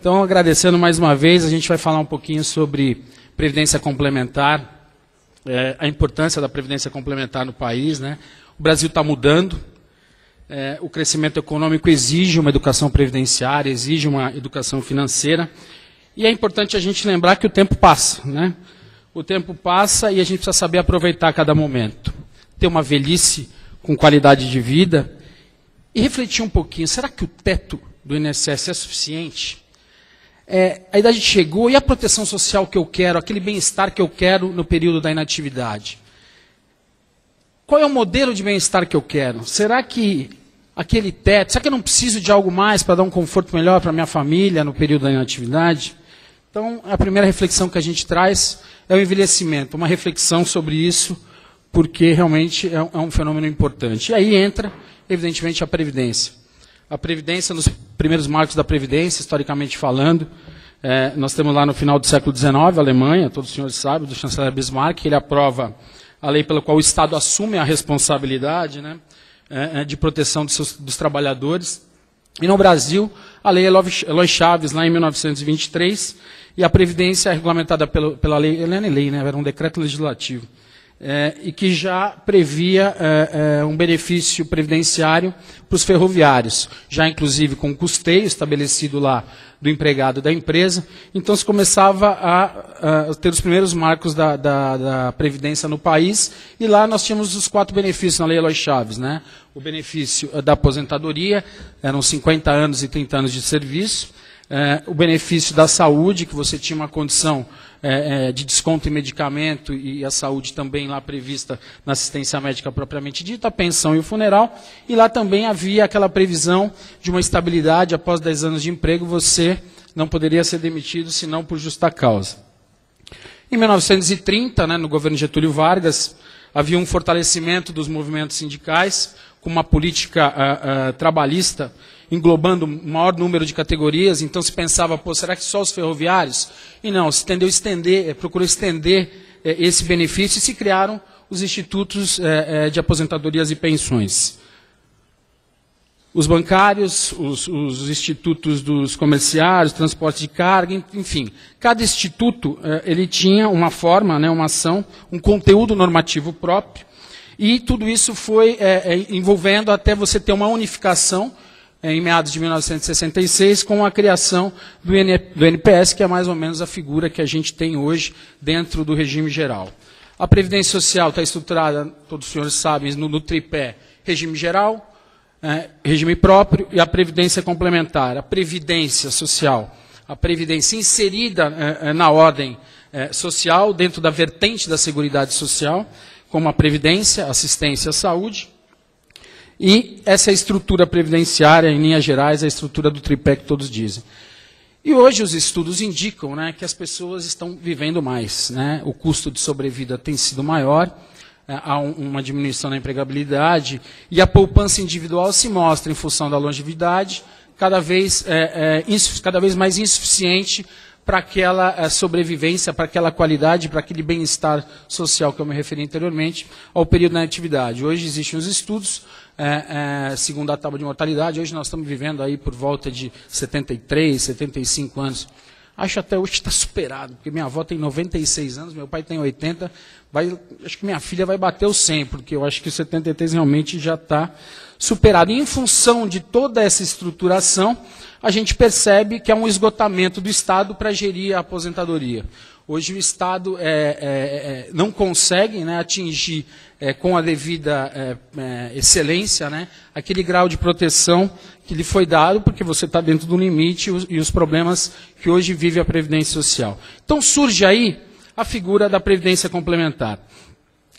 Então, agradecendo mais uma vez, a gente vai falar um pouquinho sobre previdência complementar, é, a importância da previdência complementar no país. Né? O Brasil está mudando, é, o crescimento econômico exige uma educação previdenciária, exige uma educação financeira, e é importante a gente lembrar que o tempo passa. Né? O tempo passa e a gente precisa saber aproveitar cada momento. Ter uma velhice com qualidade de vida e refletir um pouquinho: será que o teto do INSS é suficiente? É, a idade chegou e a proteção social que eu quero, aquele bem-estar que eu quero no período da inatividade? Qual é o modelo de bem-estar que eu quero? Será que aquele teto, será que eu não preciso de algo mais para dar um conforto melhor para minha família no período da inatividade? Então, a primeira reflexão que a gente traz é o envelhecimento, uma reflexão sobre isso, porque realmente é um, é um fenômeno importante. E aí entra, evidentemente, a Previdência. A Previdência, nos primeiros marcos da Previdência, historicamente falando, é, nós temos lá no final do século XIX, a Alemanha, todos os senhores sabem, do chanceler Bismarck, ele aprova a lei pela qual o Estado assume a responsabilidade né, é, é de proteção dos, seus, dos, trabalhadores. E no Brasil, a lei Eloy Chaves, lá em 1923, e a Previdência é regulamentada pelo, pela lei, ela não é lei, né, era um decreto legislativo, é, e que já previa é, é, um benefício previdenciário para os ferroviários, já inclusive com custeio estabelecido lá do empregado da empresa. Então se começava a, a ter os primeiros marcos da, da, da, Previdência no país, e lá nós tínhamos os quatro benefícios na Lei Eloy Chaves. Né? O benefício da aposentadoria, eram 50 anos e 30 anos de serviço, é, o benefício da saúde, que você tinha uma condição é, é, de desconto em medicamento e a saúde também lá prevista na assistência médica propriamente dita, a pensão e o funeral, e lá também havia aquela previsão de uma estabilidade após 10 anos de emprego, você não poderia ser demitido senão por justa causa. Em 1930, né, no governo Getúlio Vargas, havia um fortalecimento dos movimentos sindicais, com uma política uh, uh, trabalhista englobando um maior número de categorias, então se pensava, pô, será que só os ferroviários? E não, se tendeu estender, eh, procurou estender eh, esse benefício e se criaram os institutos eh, de aposentadorias e pensões. Os bancários, os, os, institutos dos comerciários, transporte de carga, enfim. Cada instituto ele tinha uma forma, né, uma ação, um conteúdo normativo próprio, e tudo isso foi envolvendo até você ter uma unificação é, em meados de 1966, com a criação do, NPS, que é mais ou menos a figura que a gente tem hoje dentro do regime geral. A Previdência Social está estruturada, todos os senhores sabem, no, no tripé regime geral, é, regime próprio e a Previdência complementar. A Previdência Social, a Previdência inserida é, é na ordem é, social, dentro da vertente da Seguridade Social, como a Previdência, Assistência à Saúde, e essa é a estrutura previdenciária, em linhas gerais, a estrutura do tripé que todos dizem. E hoje os estudos indicam né, que as pessoas estão vivendo mais. Né? O custo de sobrevida tem sido maior, é, há um, uma diminuição na empregabilidade, e a poupança individual se mostra, em função da longevidade, cada vez, é, é, cada vez mais insuficiente para aquela é, sobrevivência, para aquela qualidade, para aquele bem-estar social que eu me referi anteriormente, ao período da atividade. Hoje existem os estudos é, é, segundo a tábua de mortalidade. Hoje nós estamos vivendo aí por volta de 73, 75 anos. Acho até hoje que está superado, porque minha avó tem 96 anos, meu pai tem 80. Vai, acho que minha filha vai bater o 100, porque eu acho que o 73 realmente já está superado. E em função de toda essa estruturação, a gente percebe que há um esgotamento do Estado para gerir a aposentadoria. Hoje o Estado é, é, é, não consegue né, atingir é, com a devida é, excelência né, aquele grau de proteção que lhe foi dado, porque você está dentro do limite e os, e os problemas que hoje vive a Previdência Social. Então surge aí a figura da Previdência Complementar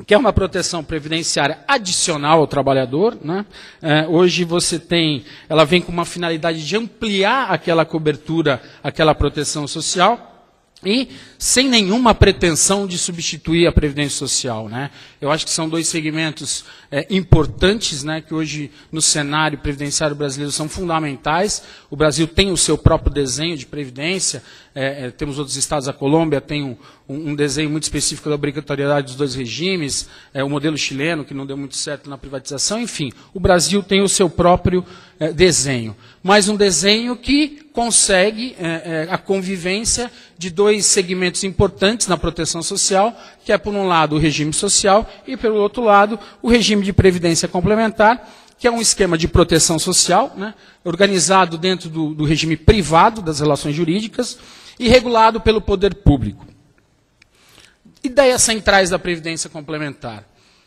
que é uma proteção previdenciária adicional ao trabalhador. Né? É, hoje você tem, ela vem com uma finalidade de ampliar aquela cobertura, aquela proteção social e sem nenhuma pretensão de substituir a Previdência Social. Né? Eu acho que são dois segmentos é, importantes né, que hoje no cenário previdenciário brasileiro são fundamentais. O Brasil tem o seu próprio desenho de previdência, é, é, temos outros estados, a Colômbia tem um, um, desenho muito específico da obrigatoriedade dos dois regimes, é, o modelo chileno, que não deu muito certo na privatização, enfim, o Brasil tem o seu próprio é, desenho. Mas um desenho que consegue é, a convivência de dois segmentos importantes na proteção social, que é, por um lado, o regime social e, pelo outro lado, o regime de previdência complementar, que é um esquema de proteção social, né, organizado dentro do, do regime privado das relações jurídicas e regulado pelo poder público. Ideias centrais da Previdência Complementar.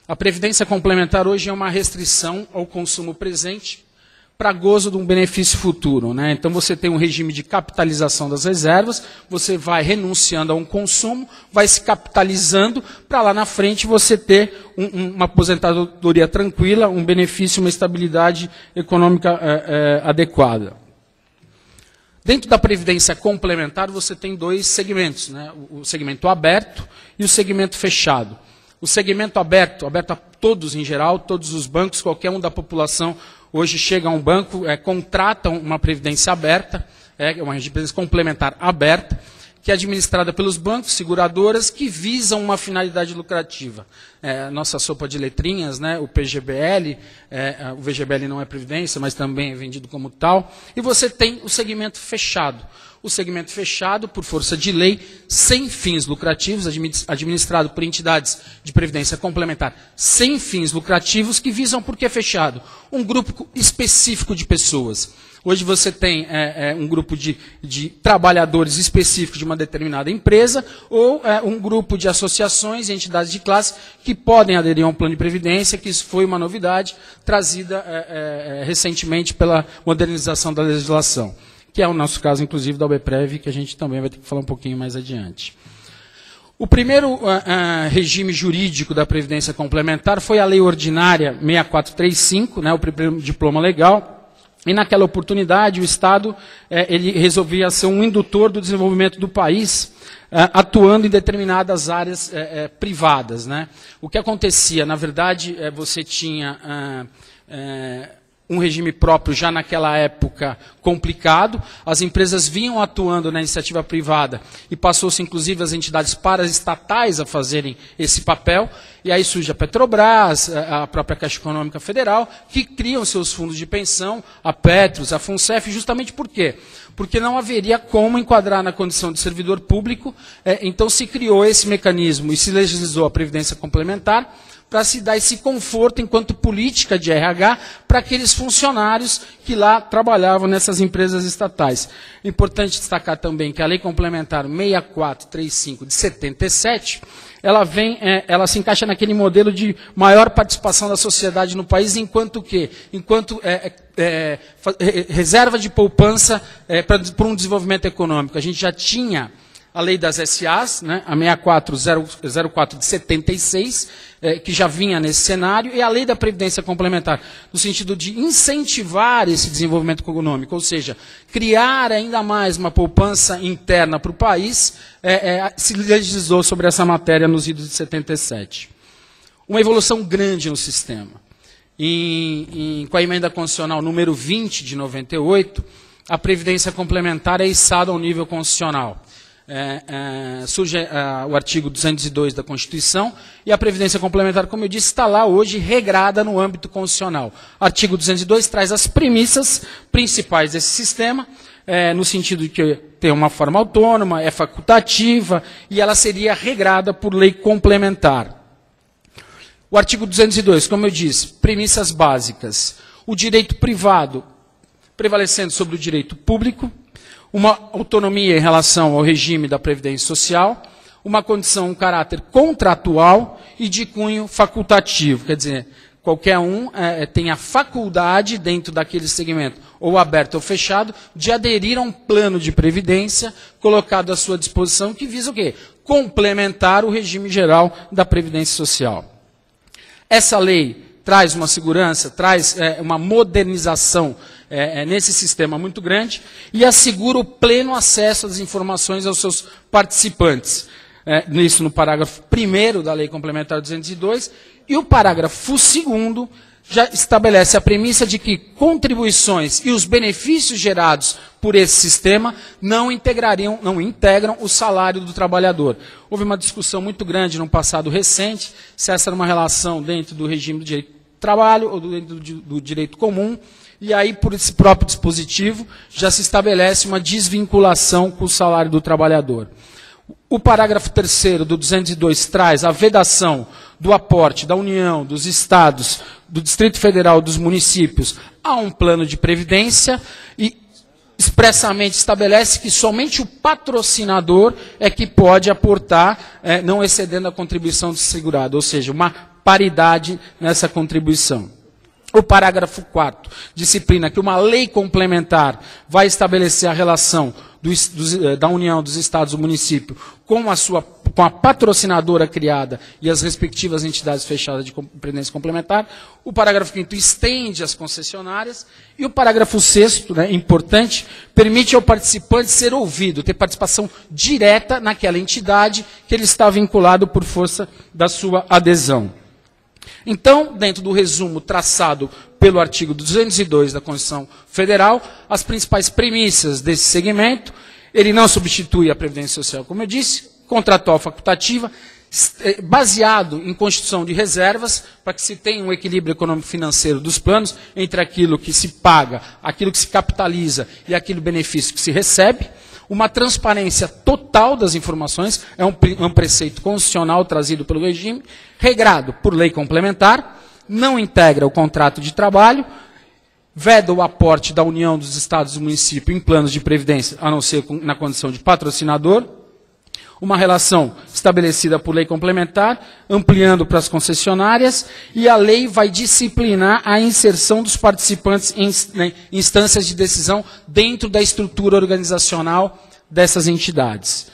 A Previdência Complementar hoje é uma restrição ao consumo presente para gozo de um benefício futuro. Né? Então você tem um regime de capitalização das reservas, você vai renunciando a um consumo, vai se capitalizando para lá na frente você ter um, um, uma aposentadoria tranquila, um benefício, uma estabilidade econômica é, é, adequada. Dentro da previdência complementar, você tem dois segmentos, né? o segmento aberto e o segmento fechado. O segmento aberto, aberto a todos em geral, todos os bancos, qualquer um da população hoje chega um banco, é, contrata uma previdência aberta, é uma previdência complementar aberta, que é administrada pelos bancos, seguradoras, que visam uma finalidade lucrativa. É, nossa sopa de letrinhas, né, o PGBL, é, o VGBL não é previdência, mas também é vendido como tal. E você tem o segmento fechado o segmento fechado, por força de lei, sem fins lucrativos, administrado por entidades de previdência complementar sem fins lucrativos, que visam, por que fechado? Um grupo específico de pessoas. Hoje você tem é, é, um grupo de, de, trabalhadores específicos de uma determinada empresa ou é, um grupo de associações e entidades de classe que podem aderir a um plano de previdência, que isso foi uma novidade trazida é, é, recentemente pela modernização da legislação que é o nosso caso, inclusive, da OBPREV, que a gente também vai ter que falar um pouquinho mais adiante. O primeiro uh, uh, regime jurídico da Previdência Complementar foi a Lei Ordinária 6435, né, o primeiro diploma legal, e naquela oportunidade o Estado eh, ele resolvia ser um indutor do desenvolvimento do país, eh, atuando em determinadas áreas eh, privadas. Né? O que acontecia, na verdade, você tinha ah, um regime próprio já naquela época complicado. As empresas vinham atuando na iniciativa privada e passou-se inclusive as entidades paraestatais a fazerem esse papel. E aí surge a Petrobras, a própria Caixa Econômica Federal, que criam seus fundos de pensão, a Petros, a FUNCEF, justamente por quê? Porque não haveria como enquadrar na condição de servidor público, é, então se criou esse mecanismo e se legislou a Previdência Complementar, para se dar esse conforto enquanto política de RH para aqueles funcionários que lá trabalhavam nessas empresas estatais. Importante destacar também que a Lei Complementar 6435 de 77, ela vem, é, ela se encaixa naquele modelo de maior participação da sociedade no país, enquanto que, enquanto é, é, é reserva de poupança é, para um desenvolvimento econômico. A gente já tinha a lei das SAs, né, a 6404 de 76, é, que já vinha nesse cenário, e a lei da Previdência Complementar, no sentido de incentivar esse desenvolvimento econômico, ou seja, criar ainda mais uma poupança interna para o país, é, é, se legislou sobre essa matéria nos idos de 77. Uma evolução grande no sistema. Em, em, com a emenda constitucional número 20 de 98, a Previdência Complementar é içada ao nível constitucional é, é, surge é, o artigo 202 da Constituição e a Previdência Complementar, como eu disse, está lá hoje regrada no âmbito constitucional. Artigo 202 traz as premissas principais desse sistema, é, no sentido de que tem uma forma autônoma, é facultativa e ela seria regrada por lei complementar. O artigo 202, como eu disse, premissas básicas. O direito privado prevalecendo sobre o direito público, uma autonomia em relação ao regime da Previdência Social, uma condição, um caráter contratual e de cunho facultativo. Quer dizer, qualquer um é, é, tem a faculdade, dentro daquele segmento, ou aberto ou fechado, de aderir a um plano de previdência colocado à sua disposição, que visa o quê? Complementar o regime geral da Previdência Social. Essa lei traz uma segurança, traz é, uma modernização é, é, nesse sistema muito grande e assegura o pleno acesso às informações aos seus participantes. É, nisso no parágrafo 1 da Lei Complementar 202, e o parágrafo 2 já estabelece a premissa de que contribuições e os benefícios gerados por esse sistema não integrariam, não integram o salário do trabalhador. Houve uma discussão muito grande no passado recente se essa era uma relação dentro do regime do direito do trabalho ou dentro do, direito comum. E aí, por esse próprio dispositivo, já se estabelece uma desvinculação com o salário do trabalhador. O parágrafo 3 do 202 traz a vedação do aporte da União, dos estados, do Distrito Federal, dos municípios a um plano de previdência e expressamente estabelece que somente o patrocinador é que pode aportar, é, não excedendo a contribuição do segurado, ou seja, uma paridade nessa contribuição. O parágrafo 4 disciplina que uma lei complementar vai estabelecer a relação eh, da União, dos Estados, do município, com a, sua, com a patrocinadora criada e as respectivas entidades fechadas de previdência complementar. O parágrafo 5 estende as concessionárias. E o parágrafo 6 né, importante, permite ao participante ser ouvido, ter participação direta naquela entidade que ele está vinculado por força da sua adesão. Então, dentro do resumo traçado pelo artigo 202 da Constituição Federal, as principais premissas desse segmento, ele não substitui a Previdência Social, como eu disse, contratual facultativa, eh, baseado em constituição de reservas, para que se tenha um equilíbrio econômico-financeiro dos planos entre aquilo que se paga, aquilo que se capitaliza e aquele benefício que se recebe, uma transparência total das informações, é um, um preceito constitucional trazido pelo regime, regrado por lei complementar, não integra o contrato de trabalho, veda o aporte da União dos Estados e do município em planos de previdência, a não ser na condição de patrocinador, uma relação estabelecida por lei complementar, ampliando para as concessionárias, e a lei vai disciplinar a inserção dos participantes em né, instâncias de decisão dentro da estrutura organizacional dessas entidades.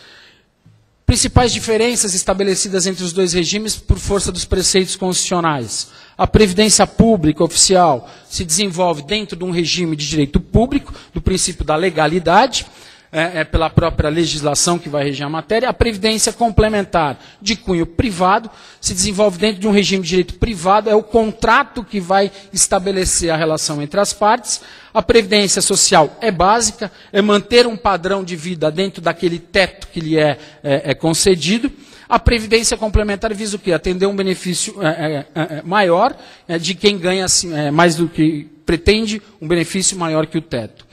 Principais diferenças estabelecidas entre os dois regimes por força dos preceitos constitucionais. A previdência pública oficial se desenvolve dentro de um regime de direito público, do princípio da legalidade, é, é, pela própria legislação que vai reger a matéria. A previdência complementar de cunho privado se desenvolve dentro de um regime de direito privado, é o contrato que vai estabelecer a relação entre as partes. A previdência social é básica, é manter um padrão de vida dentro daquele teto que lhe é, é, é concedido. A previdência complementar visa o quê? Atender um benefício é, é, é, maior de quem ganha assim, mais do que pretende um benefício maior que o teto.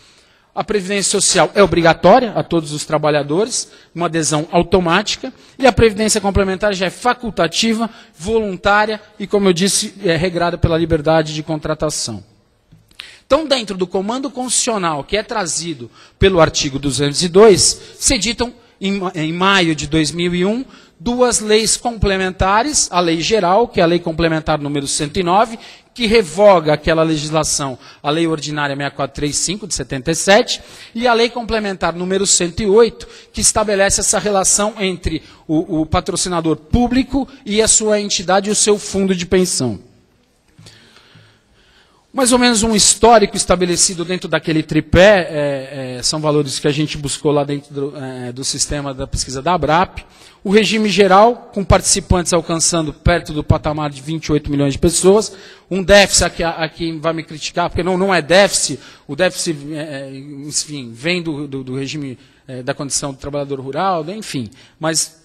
A previdência social é obrigatória a todos os trabalhadores, uma adesão automática, e a previdência complementar já é facultativa, voluntária e, como eu disse, é regrada pela liberdade de contratação. Então, dentro do comando constitucional que é trazido pelo artigo 202, se editam, em, maio de 2001, duas leis complementares, a lei geral, que é a lei complementar número 109, que revoga aquela legislação, a Lei Ordinária 6435 de 77, e a Lei Complementar número 108, que estabelece essa relação entre o, o patrocinador público e a sua entidade e o seu fundo de pensão. Mais ou menos um histórico estabelecido dentro daquele tripé, é, é, são valores que a gente buscou lá dentro do, é, do sistema da pesquisa da ABRAP. O regime geral, com participantes alcançando perto do patamar de 28 milhões de pessoas. Um déficit, aqui, aqui vai me criticar, porque não, não é déficit, o déficit, é, é, enfim, vem do, do, do regime é, da condição do trabalhador rural, enfim. Mas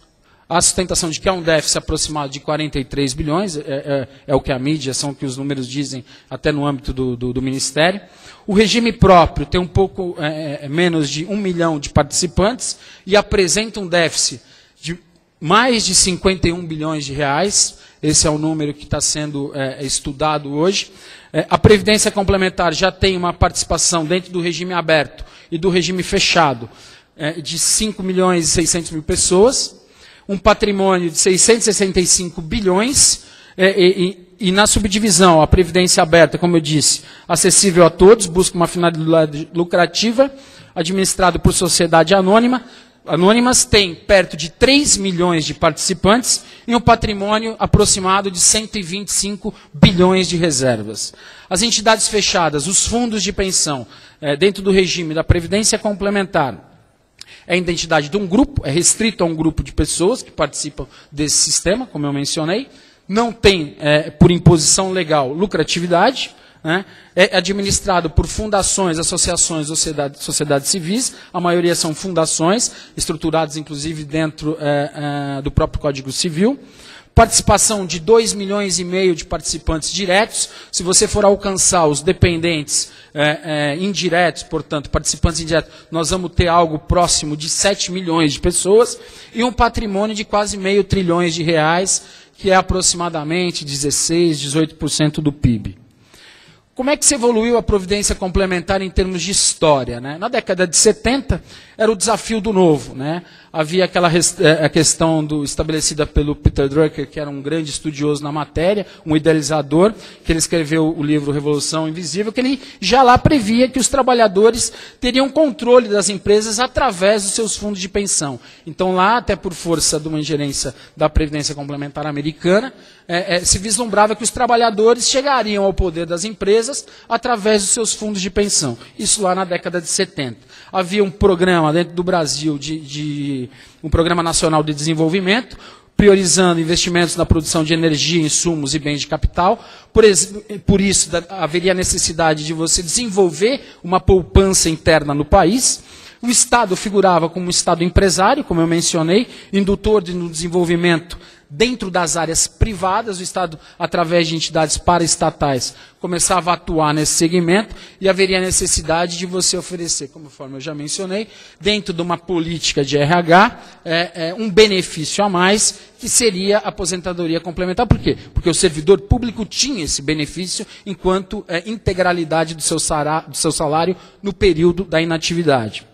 a sustentação de que há um déficit aproximado de 43 bilhões, é, é, é, o que a mídia, são o que os números dizem, até no âmbito do, do, do Ministério. O regime próprio tem um pouco é, menos de um milhão de participantes e apresenta um déficit de mais de 51 bilhões de reais. Esse é o número que está sendo é, estudado hoje. É, a Previdência Complementar já tem uma participação dentro do regime aberto e do regime fechado é, de 5 milhões e 600 mil pessoas, um patrimônio de 665 bilhões, é, e, e, na subdivisão, a Previdência aberta, como eu disse, acessível a todos, busca uma finalidade lucrativa, administrado por sociedade anônima, Anônimas tem perto de 3 milhões de participantes e um patrimônio aproximado de 125 bilhões de reservas. As entidades fechadas, os fundos de pensão, é, dentro do regime da Previdência Complementar, a identidade de um grupo, é restrito a um grupo de pessoas que participam desse sistema, como eu mencionei. não tem, é, por imposição legal, lucratividade, né? é administrado por fundações, associações, sociedade, sociedades civis, a maioria são fundações, estruturadas inclusive dentro é, é, do próprio Código Civil. Participação de 2 milhões e meio de participantes diretos. Se você for alcançar os dependentes é, é, indiretos, portanto, participantes indiretos, nós vamos ter algo próximo de 7 milhões de pessoas e um patrimônio de quase meio trilhões de reais, que é aproximadamente 16, 18% do PIB. Como é que se evoluiu a providência complementar em termos de história? Né? Na década de 70, era o desafio do novo. Né? Havia aquela eh, a questão do, estabelecida pelo Peter Drucker, que era um grande estudioso na matéria, um idealizador, que ele escreveu o livro Revolução Invisível, que ele já lá previa que os trabalhadores teriam controle das empresas através dos seus fundos de pensão. Então, lá, até por força de uma ingerência da Previdência Complementar Americana, é, é, se vislumbrava que os trabalhadores chegariam ao poder das empresas através dos seus fundos de pensão. Isso lá na década de 70. Havia um programa dentro do Brasil de, de um programa nacional de desenvolvimento, priorizando investimentos na produção de energia, insumos e bens de capital. Por, por isso, haveria necessidade de você desenvolver uma poupança interna no país. O Estado figurava como um Estado empresário, como eu mencionei, indutor de, no desenvolvimento dentro das áreas privadas, o Estado, através de entidades paraestatais, começava a atuar nesse segmento e haveria necessidade de você oferecer, conforme eu já mencionei, dentro de uma política de RH, é, é, um benefício a mais, que seria a aposentadoria complementar. Por quê? Porque o servidor público tinha esse benefício enquanto é, integralidade do seu, do seu salário no período da inatividade.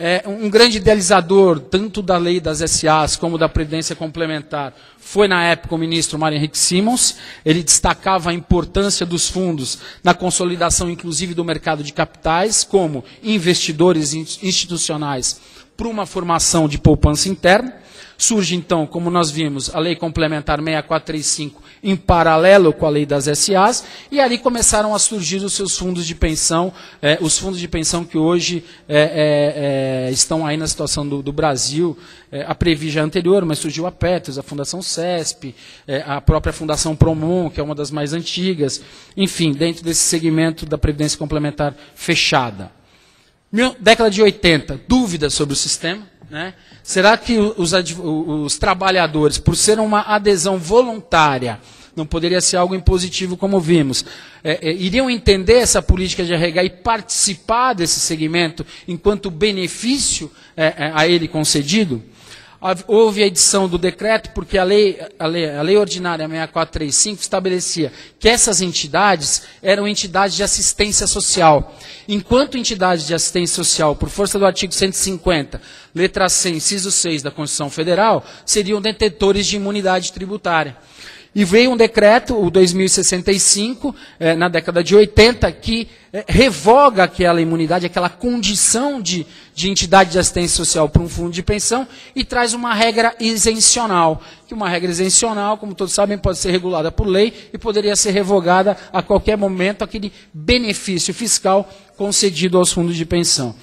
É, um grande idealizador, tanto da lei das SAs como da Previdência Complementar, foi na época o ministro Mário Henrique Simons. Ele destacava a importância dos fundos na consolidação, inclusive, do mercado de capitais, como investidores institucionais para uma formação de poupança interna. Surge, então, como nós vimos, a Lei Complementar 6435 em paralelo com a Lei das SAs, e ali começaram a surgir os seus fundos de pensão, eh, os fundos de pensão que hoje eh, eh, estão aí na situação do, do Brasil. a Previ anterior, mas surgiu a Petros, a Fundação CESP, a própria Fundação Promon, que é uma das mais antigas, enfim, dentro desse segmento da Previdência Complementar fechada. Década de 80, dúvidas sobre o sistema. Né? Será que os, os, trabalhadores, por ser uma adesão voluntária, não poderia ser algo impositivo como vimos, é, é, iriam entender essa política de RH e participar desse segmento enquanto benefício é, é a ele concedido? Houve a edição do decreto porque a lei, a lei, a lei ordinária 6435 estabelecia que essas entidades eram entidades de assistência social. Enquanto entidades de assistência social, por força do artigo 150, letra C, inciso 6 da Constituição Federal, seriam detentores de imunidade tributária. E veio um decreto, o 2065, eh, na década de 80, que eh, revoga aquela imunidade, aquela condição de, de entidade de assistência social para um fundo de pensão e traz uma regra isencional. Que uma regra isencional, como todos sabem, pode ser regulada por lei e poderia ser revogada a qualquer momento aquele benefício fiscal concedido aos fundos de pensão.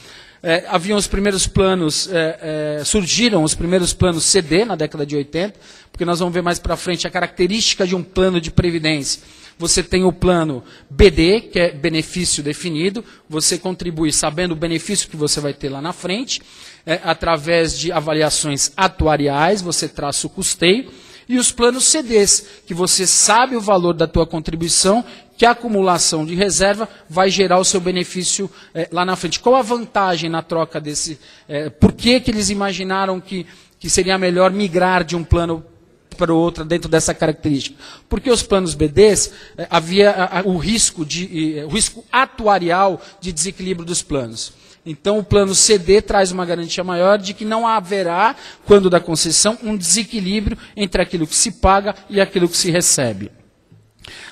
É, haviam os primeiros planos, é, é, surgiram os primeiros planos CD na década de 80, porque nós vamos ver mais para frente a característica de um plano de previdência. Você tem o plano BD, que é benefício definido, você contribui sabendo o benefício que você vai ter lá na frente, é, através de avaliações atuariais, você traça o custeio, e os planos CDs, que você sabe o valor da tua contribuição, que a acumulação de reserva vai gerar o seu benefício é, lá na frente. Qual a vantagem na troca desse? É, por que, que eles imaginaram que, que seria melhor migrar de um plano para o outro dentro dessa característica? Porque os planos BDs é, havia a, a, o risco de o risco atuarial de desequilíbrio dos planos. Então, o plano CD traz uma garantia maior de que não haverá, quando da concessão, um desequilíbrio entre aquilo que se paga e aquilo que se recebe.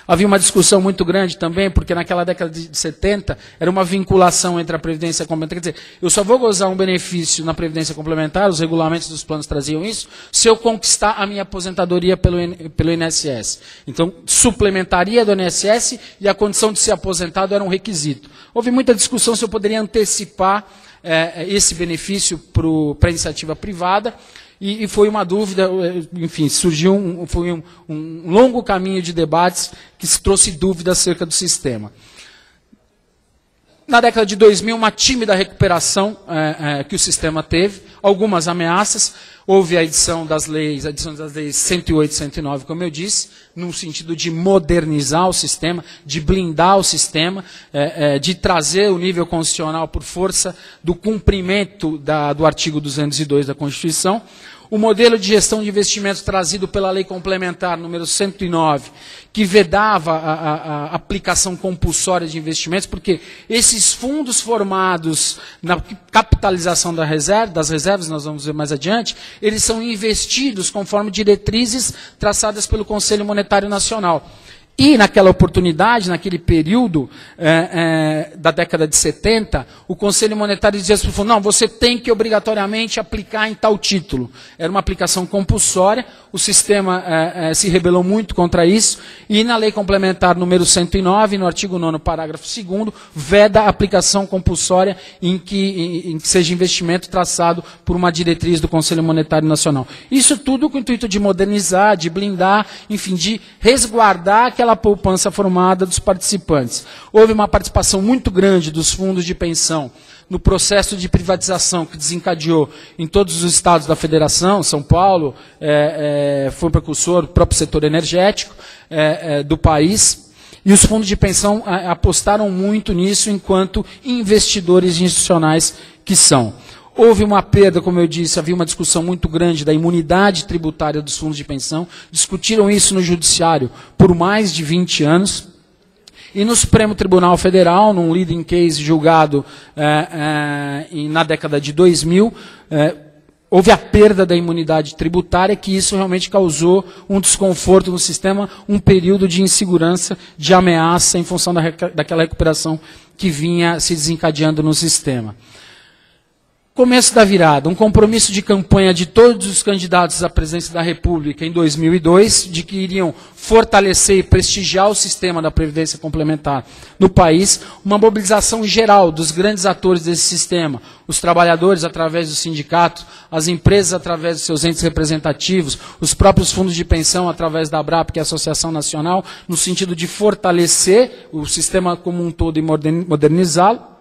Havia uma discussão muito grande também, porque naquela década de 70 era uma vinculação entre a Previdência Complementar. Quer dizer, eu só vou gozar um benefício na Previdência Complementar, os regulamentos dos planos traziam isso, se eu conquistar a minha aposentadoria pelo, pelo INSS. Então, suplementaria do INSS e a condição de ser aposentado era um requisito. Houve muita discussão se eu poderia antecipar é, esse benefício para a iniciativa privada. E, e foi uma dúvida, eh, enfim, surgiu um, foi um, um longo caminho de debates que se trouxe dúvidas acerca do sistema. Na década de 2000, uma tímida recuperação é, é, que o sistema teve, algumas ameaças. Houve a edição das leis, a edição das leis 108 e 109, como eu disse, no sentido de modernizar o sistema, de blindar o sistema, é, de trazer o nível constitucional por força do cumprimento da, do artigo 202 da Constituição. O modelo de gestão de investimentos trazido pela lei complementar número 109, que vedava a, a, a aplicação compulsória de investimentos, porque esses fundos formados na capitalização da reserva, das reservas, nós vamos ver mais adiante, eles são investidos conforme diretrizes traçadas pelo Conselho Monetário Nacional. E naquela oportunidade, naquele período é, é, da década de 70, o Conselho Monetário dizia assim, não, você tem que obrigatoriamente aplicar em tal título. Era uma aplicação compulsória, o sistema é, é se rebelou muito contra isso, e na lei complementar número 109, no artigo 9 parágrafo 2 veda a aplicação compulsória em que, em, em que seja investimento traçado por uma diretriz do Conselho Monetário Nacional. Isso tudo com o intuito de modernizar, de blindar, enfim, de resguardar aquela poupança formada dos participantes. Houve uma participação muito grande dos fundos de pensão no processo de privatização que desencadeou em todos os estados da federação, São Paulo é, é, foi um precursor, o próprio setor energético é, é do país, e os fundos de pensão é, apostaram muito nisso enquanto investidores institucionais que são. Houve uma perda, como eu disse, havia uma discussão muito grande da imunidade tributária dos fundos de pensão. Discutiram isso no Judiciário por mais de 20 anos. E no Supremo Tribunal Federal, num leading case julgado é, é, na década de 2000, é, houve a perda da imunidade tributária, que isso realmente causou um desconforto no sistema, um período de insegurança, de ameaça em função da, daquela recuperação que vinha se desencadeando no sistema. Começo da virada, um compromisso de campanha de todos os candidatos à presidência da República em 2002, de que iriam fortalecer e prestigiar o sistema da Previdência Complementar no país, uma mobilização geral dos grandes atores desse sistema, os trabalhadores através do sindicato, as empresas através dos seus entes representativos, os próprios fundos de pensão através da ABRAP, que é a Associação Nacional, no sentido de fortalecer o sistema como um todo e modernizá-lo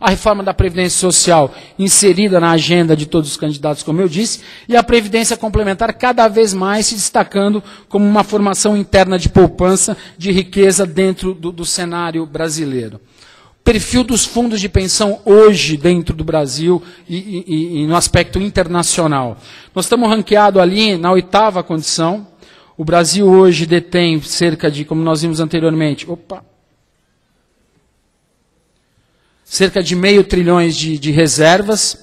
a reforma da Previdência Social inserida na agenda de todos os candidatos, como eu disse, e a Previdência Complementar cada vez mais se destacando como uma formação interna de poupança, de riqueza dentro do, do cenário brasileiro. Perfil dos fundos de pensão hoje dentro do Brasil e, e, e no aspecto internacional. Nós estamos ranqueados ali na oitava condição. O Brasil hoje detém cerca de, como nós vimos anteriormente, opa, cerca de meio trilhões de, de reservas.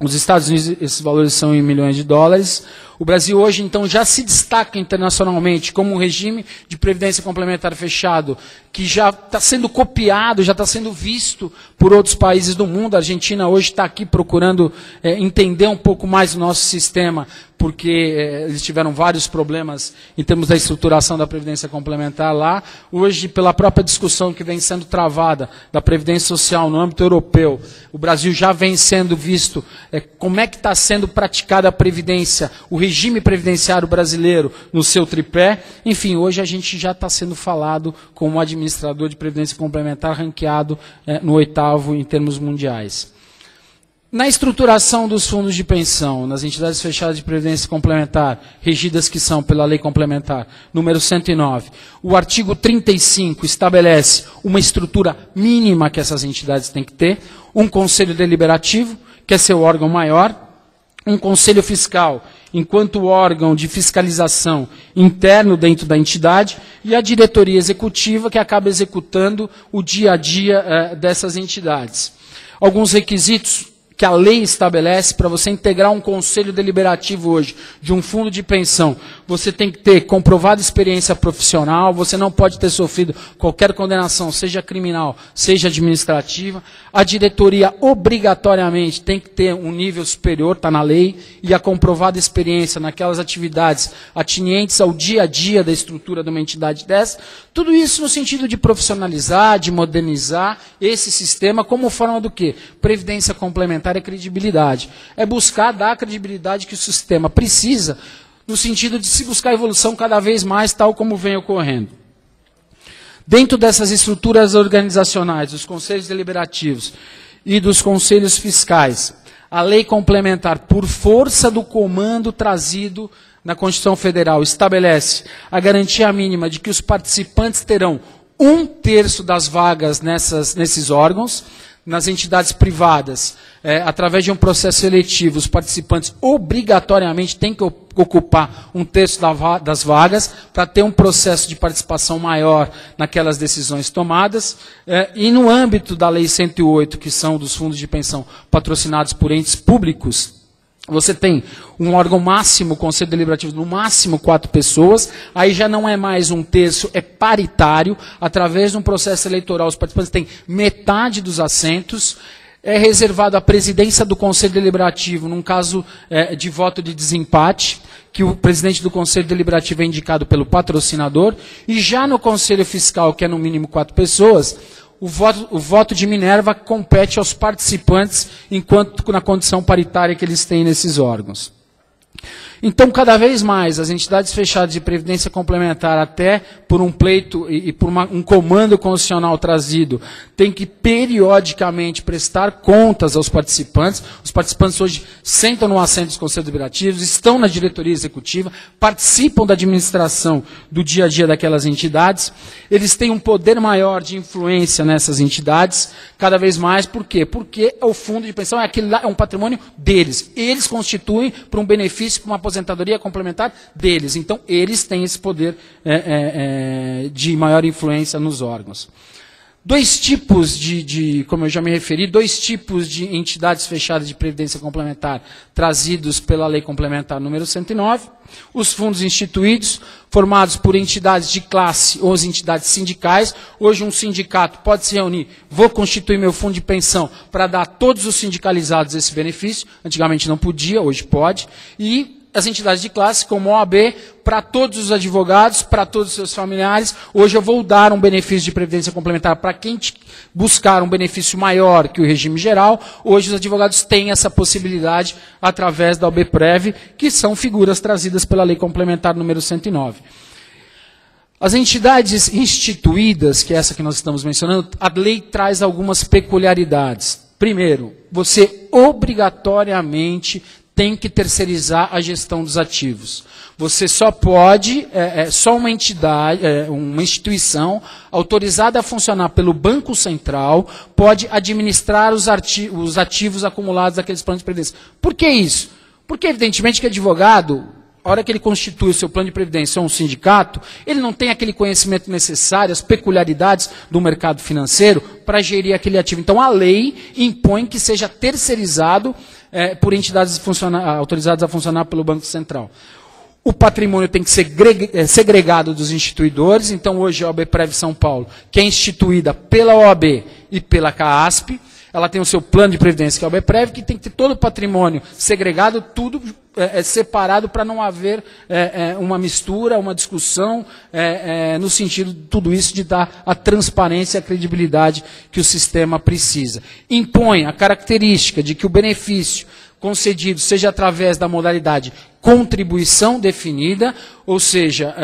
Os Estados Unidos, esses valores são em milhões de dólares. O Brasil hoje, então, já se destaca internacionalmente como um regime de previdência complementar fechado, que já está sendo copiado, já está sendo visto por outros países do mundo. A Argentina hoje está aqui procurando é, entender um pouco mais o nosso sistema, porque é, eles tiveram vários problemas em termos da estruturação da Previdência Complementar lá. Hoje, pela própria discussão que vem sendo travada da Previdência Social no âmbito europeu, o Brasil já vem sendo visto é, como é que está sendo praticada a Previdência, o regime previdenciário brasileiro no seu tripé. Enfim, hoje a gente já está sendo falado como administrador de Previdência Complementar ranqueado é, no oitavo em termos mundiais. Na estruturação dos fundos de pensão, nas entidades fechadas de previdência complementar, regidas que são pela lei complementar, número 109, o artigo 35 estabelece uma estrutura mínima que essas entidades têm que ter, um conselho deliberativo, que é seu órgão maior, um conselho fiscal, enquanto órgão de fiscalização interno dentro da entidade, e a diretoria executiva, que acaba executando o dia a dia eh, dessas entidades. Alguns requisitos que a lei estabelece para você integrar um conselho deliberativo hoje de um fundo de pensão. Você tem que ter comprovada experiência profissional, você não pode ter sofrido qualquer condenação, seja criminal, seja administrativa. A diretoria obrigatoriamente tem que ter um nível superior, está na lei, e a comprovada experiência naquelas atividades atinientes ao dia a dia da estrutura de uma entidade dessa. Tudo isso no sentido de profissionalizar, de modernizar esse sistema como forma do quê? Previdência complementar é credibilidade. É buscar dar a credibilidade que o sistema precisa, no sentido de se buscar evolução cada vez mais, tal como vem ocorrendo. Dentro dessas estruturas organizacionais, dos conselhos deliberativos e dos conselhos fiscais, a lei complementar, por força do comando trazido na Constituição Federal, estabelece a garantia mínima de que os participantes terão um terço das vagas nessas, nesses órgãos, nas entidades privadas, é, através de um processo seletivo, os participantes obrigatoriamente têm que ocupar um terço da, das vagas para ter um processo de participação maior naquelas decisões tomadas. É, e no âmbito da Lei 108, que são dos fundos de pensão patrocinados por entes públicos, você tem um órgão máximo, conselho deliberativo, no máximo quatro pessoas, aí já não é mais um terço, é paritário, através de um processo eleitoral, os participantes têm metade dos assentos, é reservado à presidência do Conselho Deliberativo, num caso é, de voto de desempate, que o presidente do Conselho Deliberativo é indicado pelo patrocinador, e já no Conselho Fiscal, que é no mínimo quatro pessoas, o voto, o voto de Minerva compete aos participantes, enquanto na condição paritária que eles têm nesses órgãos. Então, cada vez mais, as entidades fechadas de previdência complementar, até por um pleito e, e por uma, um comando constitucional trazido, tem que periodicamente prestar contas aos participantes. Os participantes hoje sentam no assento dos conselhos deliberativos, estão na diretoria executiva, participam da administração do dia a dia daquelas entidades. Eles têm um poder maior de influência nessas entidades, cada vez mais. Por quê? Porque o fundo de pensão é, aquele lá, é um patrimônio deles. Eles constituem para um benefício, para uma aposentadoria complementar deles. Então, eles têm esse poder é, é, é, de maior influência nos órgãos. Dois tipos de, de, como eu já me referi, dois tipos de entidades fechadas de previdência complementar trazidos pela Lei Complementar número 109. Os fundos instituídos, formados por entidades de classe ou as entidades sindicais. Hoje um sindicato pode se reunir, vou constituir meu fundo de pensão para dar a todos os sindicalizados esse benefício. Antigamente não podia, hoje pode. E as entidades de classe, como OAB, para todos os advogados, para todos os seus familiares. Hoje eu vou dar um benefício de previdência complementar para quem buscar um benefício maior que o regime geral. Hoje os advogados têm essa possibilidade através da OBPREV, que são figuras trazidas pela Lei Complementar número 109. As entidades instituídas, que é essa que nós estamos mencionando, a lei traz algumas peculiaridades. Primeiro, você obrigatoriamente tem que terceirizar a gestão dos ativos. Você só pode, é, é, só uma entidade, é, uma instituição autorizada a funcionar pelo Banco Central pode administrar os, os ativos acumulados daqueles planos de previdência. Por que isso? Porque, evidentemente, que advogado, a hora que ele constitui o seu plano de previdência ou um sindicato, ele não tem aquele conhecimento necessário, as peculiaridades do mercado financeiro para gerir aquele ativo. Então, a lei impõe que seja terceirizado é, por entidades autorizadas a funcionar pelo Banco Central. O patrimônio tem que ser é, segregado dos instituidores, então hoje a OAB Prev São Paulo, que é instituída pela OAB e pela CAASP, ela tem o seu plano de previdência, que é o BPREV, que tem que ter todo o patrimônio segregado, tudo é, é separado para não haver é, é, uma mistura, uma discussão, é, é, no sentido de tudo isso de dar a transparência e a credibilidade que o sistema precisa. Impõe a característica de que o benefício concedido seja através da modalidade contribuição definida, ou seja,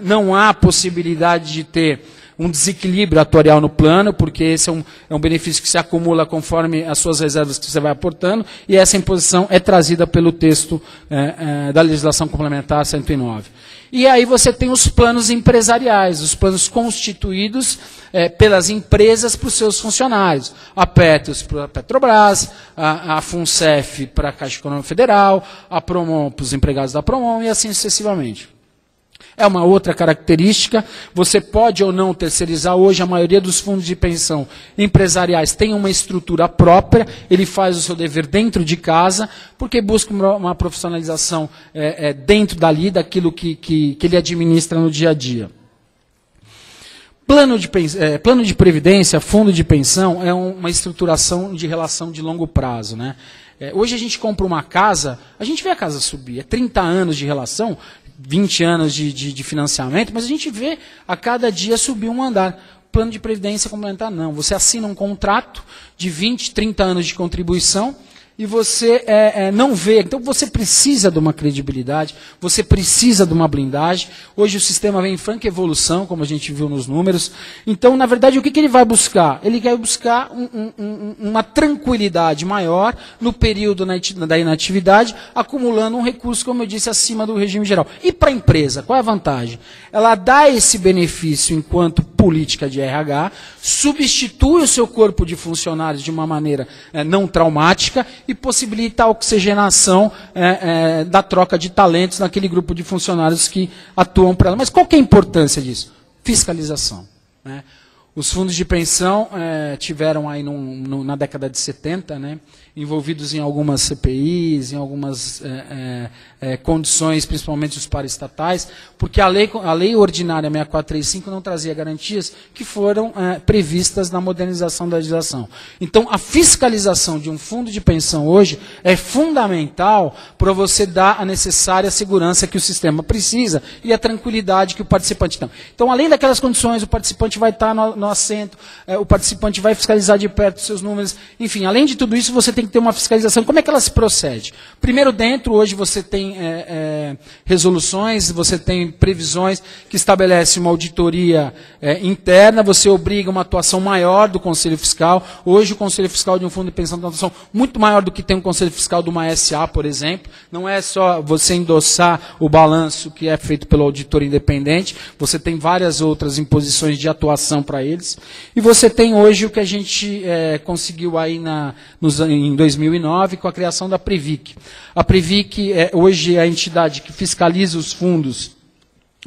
não há possibilidade de ter um desequilíbrio atuarial no plano, porque esse é um, é um benefício que se acumula conforme as suas reservas que você vai aportando, e essa imposição é trazida pelo texto é, é, da legislação complementar 109. E aí você tem os planos empresariais, os planos constituídos é, pelas empresas para os seus funcionários. A Petros para a Petrobras, a, a FUNCEF para a Caixa Econômica Federal, a Promon para os empregados da Promon e assim sucessivamente. É uma outra característica. Você pode ou não terceirizar. Hoje, a maioria dos fundos de pensão empresariais tem uma estrutura própria, ele faz o seu dever dentro de casa, porque busca uma profissionalização é, é, dentro dali, daquilo que, que, que ele administra no dia a dia. Plano de, é, plano de previdência, fundo de pensão, é uma estruturação de relação de longo prazo. Né? É, hoje a gente compra uma casa, a gente vê a casa subir, é 30 anos de relação, 20 anos de, de, de, financiamento, mas a gente vê a cada dia subir um andar. Plano de previdência complementar não. Você assina um contrato de 20, 30 anos de contribuição e você é, é, não vê. Então você precisa de uma credibilidade, você precisa de uma blindagem. Hoje o sistema vem em franca evolução, como a gente viu nos números. Então, na verdade, o que, que ele vai buscar? Ele quer buscar um, um, uma tranquilidade maior no período da inatividade, acumulando um recurso, como eu disse, acima do regime geral. E para a empresa, qual é a vantagem? Ela dá esse benefício enquanto política de RH, substitui o seu corpo de funcionários de uma maneira é, não traumática e possibilita a oxigenação é, é, da troca de talentos naquele grupo de funcionários que atuam para ela. Mas qual que é a importância disso? Fiscalização. Né? Os fundos de pensão é, tiveram aí num, num, na década de 70, né, envolvidos em algumas CPIs, em algumas é, é, condições, principalmente os paraestatais, porque a lei, a lei ordinária 6435 não trazia garantias que foram previstas na modernização da legislação. Então, a fiscalização de um fundo de pensão hoje é fundamental para você dar a necessária segurança que o sistema precisa e a tranquilidade que o participante tem. Então, além daquelas condições, o participante vai estar no assento, é, o participante vai fiscalizar de perto os seus números. Enfim, além de tudo isso, você tem que ter uma fiscalização. Como é que ela se procede? Primeiro, dentro, hoje você tem é, é, resoluções, você tem previsões que estabelecem uma auditoria é, interna, você obriga uma atuação maior do Conselho Fiscal. Hoje, o Conselho Fiscal de um fundo de pensão tem uma atuação muito maior do que tem o Conselho Fiscal de uma SA, por exemplo. Não é só você endossar o balanço que é feito pelo auditor independente, você tem várias outras imposições de atuação para ele eles. E você tem hoje o que a gente é, conseguiu aí na, nos, em 2009 com a criação da Previc. A Previc é hoje é a entidade que fiscaliza os fundos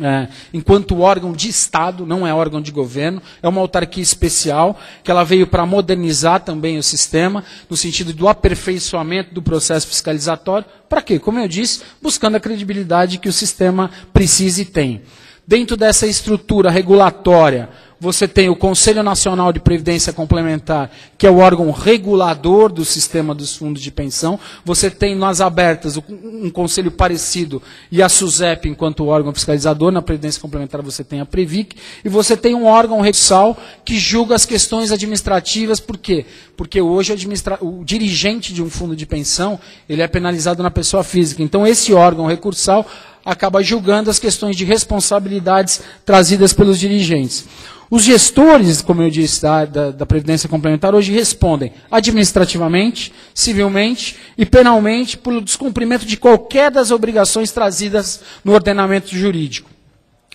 é, enquanto órgão de Estado, não é órgão de governo, é uma autarquia especial, que ela veio para modernizar também o sistema, no sentido do aperfeiçoamento do processo fiscalizatório. Para quê? Como eu disse, buscando a credibilidade que o sistema precisa e tem. Dentro dessa estrutura regulatória, você tem o Conselho Nacional de Previdência Complementar, que é o órgão regulador do sistema dos fundos de pensão. Você tem nas abertas um conselho parecido e a SUSEP enquanto órgão fiscalizador. Na Previdência Complementar você tem a Previc. E você tem um órgão recursal que julga as questões administrativas. Por quê? Porque hoje o, dirigente de um fundo de pensão ele é penalizado na pessoa física. Então esse órgão recursal acaba julgando as questões de responsabilidades trazidas pelos dirigentes. Os gestores, como eu disse, da, da, da, Previdência Complementar, hoje respondem administrativamente, civilmente e penalmente pelo descumprimento de qualquer das obrigações trazidas no ordenamento jurídico.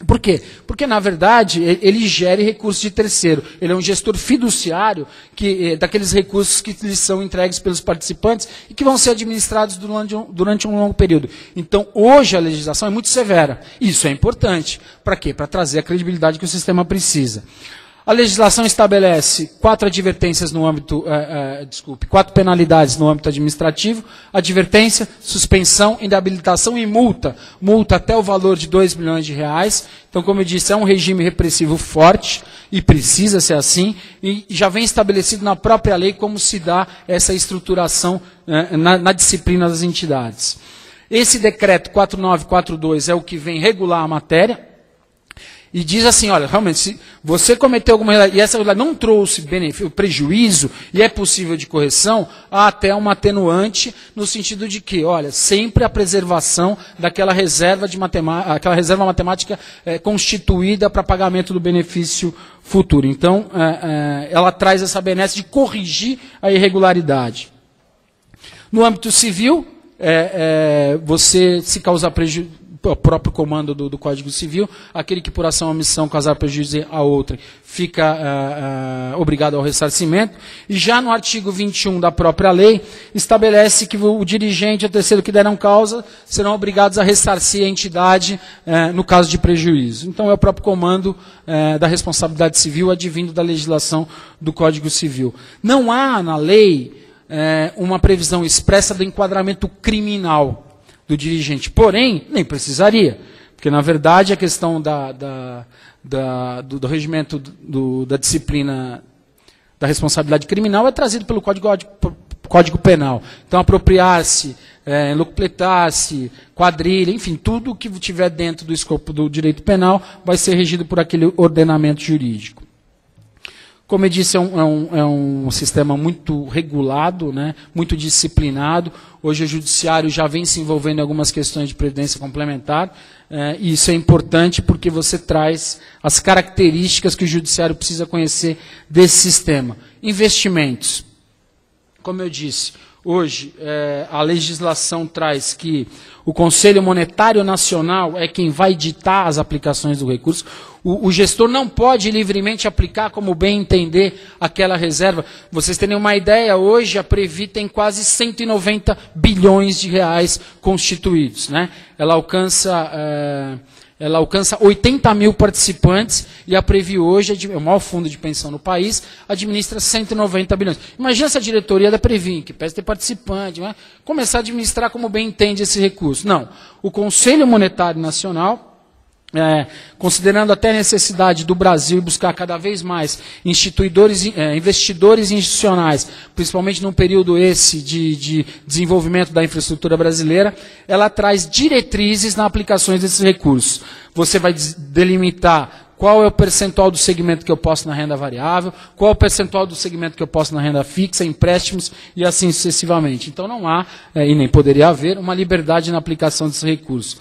Por quê? Porque, na verdade, ele gere recursos de terceiro. Ele é um gestor fiduciário que, daqueles recursos que lhes são entregues pelos participantes e que vão ser administrados durante um, durante um longo período. Então, hoje a legislação é muito severa. Isso é importante. Para quê? Para trazer a credibilidade que o sistema precisa. A legislação estabelece quatro advertências no âmbito, é, é, desculpe, quatro penalidades no âmbito administrativo: advertência, suspensão, inabilitação e multa. Multa até o valor de 2 milhões de reais. Então, como eu disse, é um regime repressivo forte e precisa ser assim. E já vem estabelecido na própria lei como se dá essa estruturação é, na, na disciplina das entidades. Esse decreto 4942 é o que vem regular a matéria e diz assim, olha, realmente, se você cometeu alguma e essa não trouxe benefício, prejuízo e é possível de correção, há até uma atenuante no sentido de que, olha, sempre a preservação daquela reserva de matemática, aquela reserva matemática é, constituída para pagamento do benefício futuro. Então, é, é, ela traz essa benesse de corrigir a irregularidade. No âmbito civil, você se causar prejuízo o próprio comando do, do, Código Civil, aquele que por ação ou omissão causar prejuízo a outra fica uh, uh, obrigado ao ressarcimento. E já no artigo 21 da própria lei, estabelece que o, o dirigente e o terceiro que deram causa serão obrigados a ressarcir a entidade uh, no caso de prejuízo. Então é o próprio comando da responsabilidade civil advindo da legislação do Código Civil. Não há na lei uma previsão expressa do enquadramento criminal do dirigente. Porém, nem precisaria, porque na verdade a questão da, da, da do, do, regimento do, da disciplina da responsabilidade criminal é trazido pelo Código, Código Penal. Então, apropriar-se, é, locupletar-se, quadrilha, enfim, tudo que tiver dentro do escopo do direito penal vai ser regido por aquele ordenamento jurídico. Como eu disse, é um, é um, é um sistema muito regulado, né, muito disciplinado. Hoje o judiciário já vem se envolvendo em algumas questões de previdência complementar. É, e isso é importante porque você traz as características que o judiciário precisa conhecer desse sistema. Investimentos. Como eu disse, hoje é, a legislação traz que o Conselho Monetário Nacional é quem vai ditar as aplicações do recurso. O, o, gestor não pode livremente aplicar como bem entender aquela reserva. Vocês terem uma ideia, hoje a Previ tem quase 190 bilhões de reais constituídos. Né? Ela alcança. É, ela alcança 80 mil participantes e a Previ hoje, é o maior fundo de pensão no país, administra 190 bilhões. Imagina essa diretoria da Previ, que pede ter participante, né? começar a administrar como bem entende esse recurso. Não. O Conselho Monetário Nacional é, considerando até a necessidade do Brasil buscar cada vez mais instituidores, é, investidores institucionais, principalmente num período esse de, de, desenvolvimento da infraestrutura brasileira, ela traz diretrizes na aplicação desses recursos. Você vai delimitar qual é o percentual do segmento que eu posso na renda variável, qual é o percentual do segmento que eu posso na renda fixa, empréstimos e assim sucessivamente. Então não há, é, e nem poderia haver, uma liberdade na aplicação desses recursos.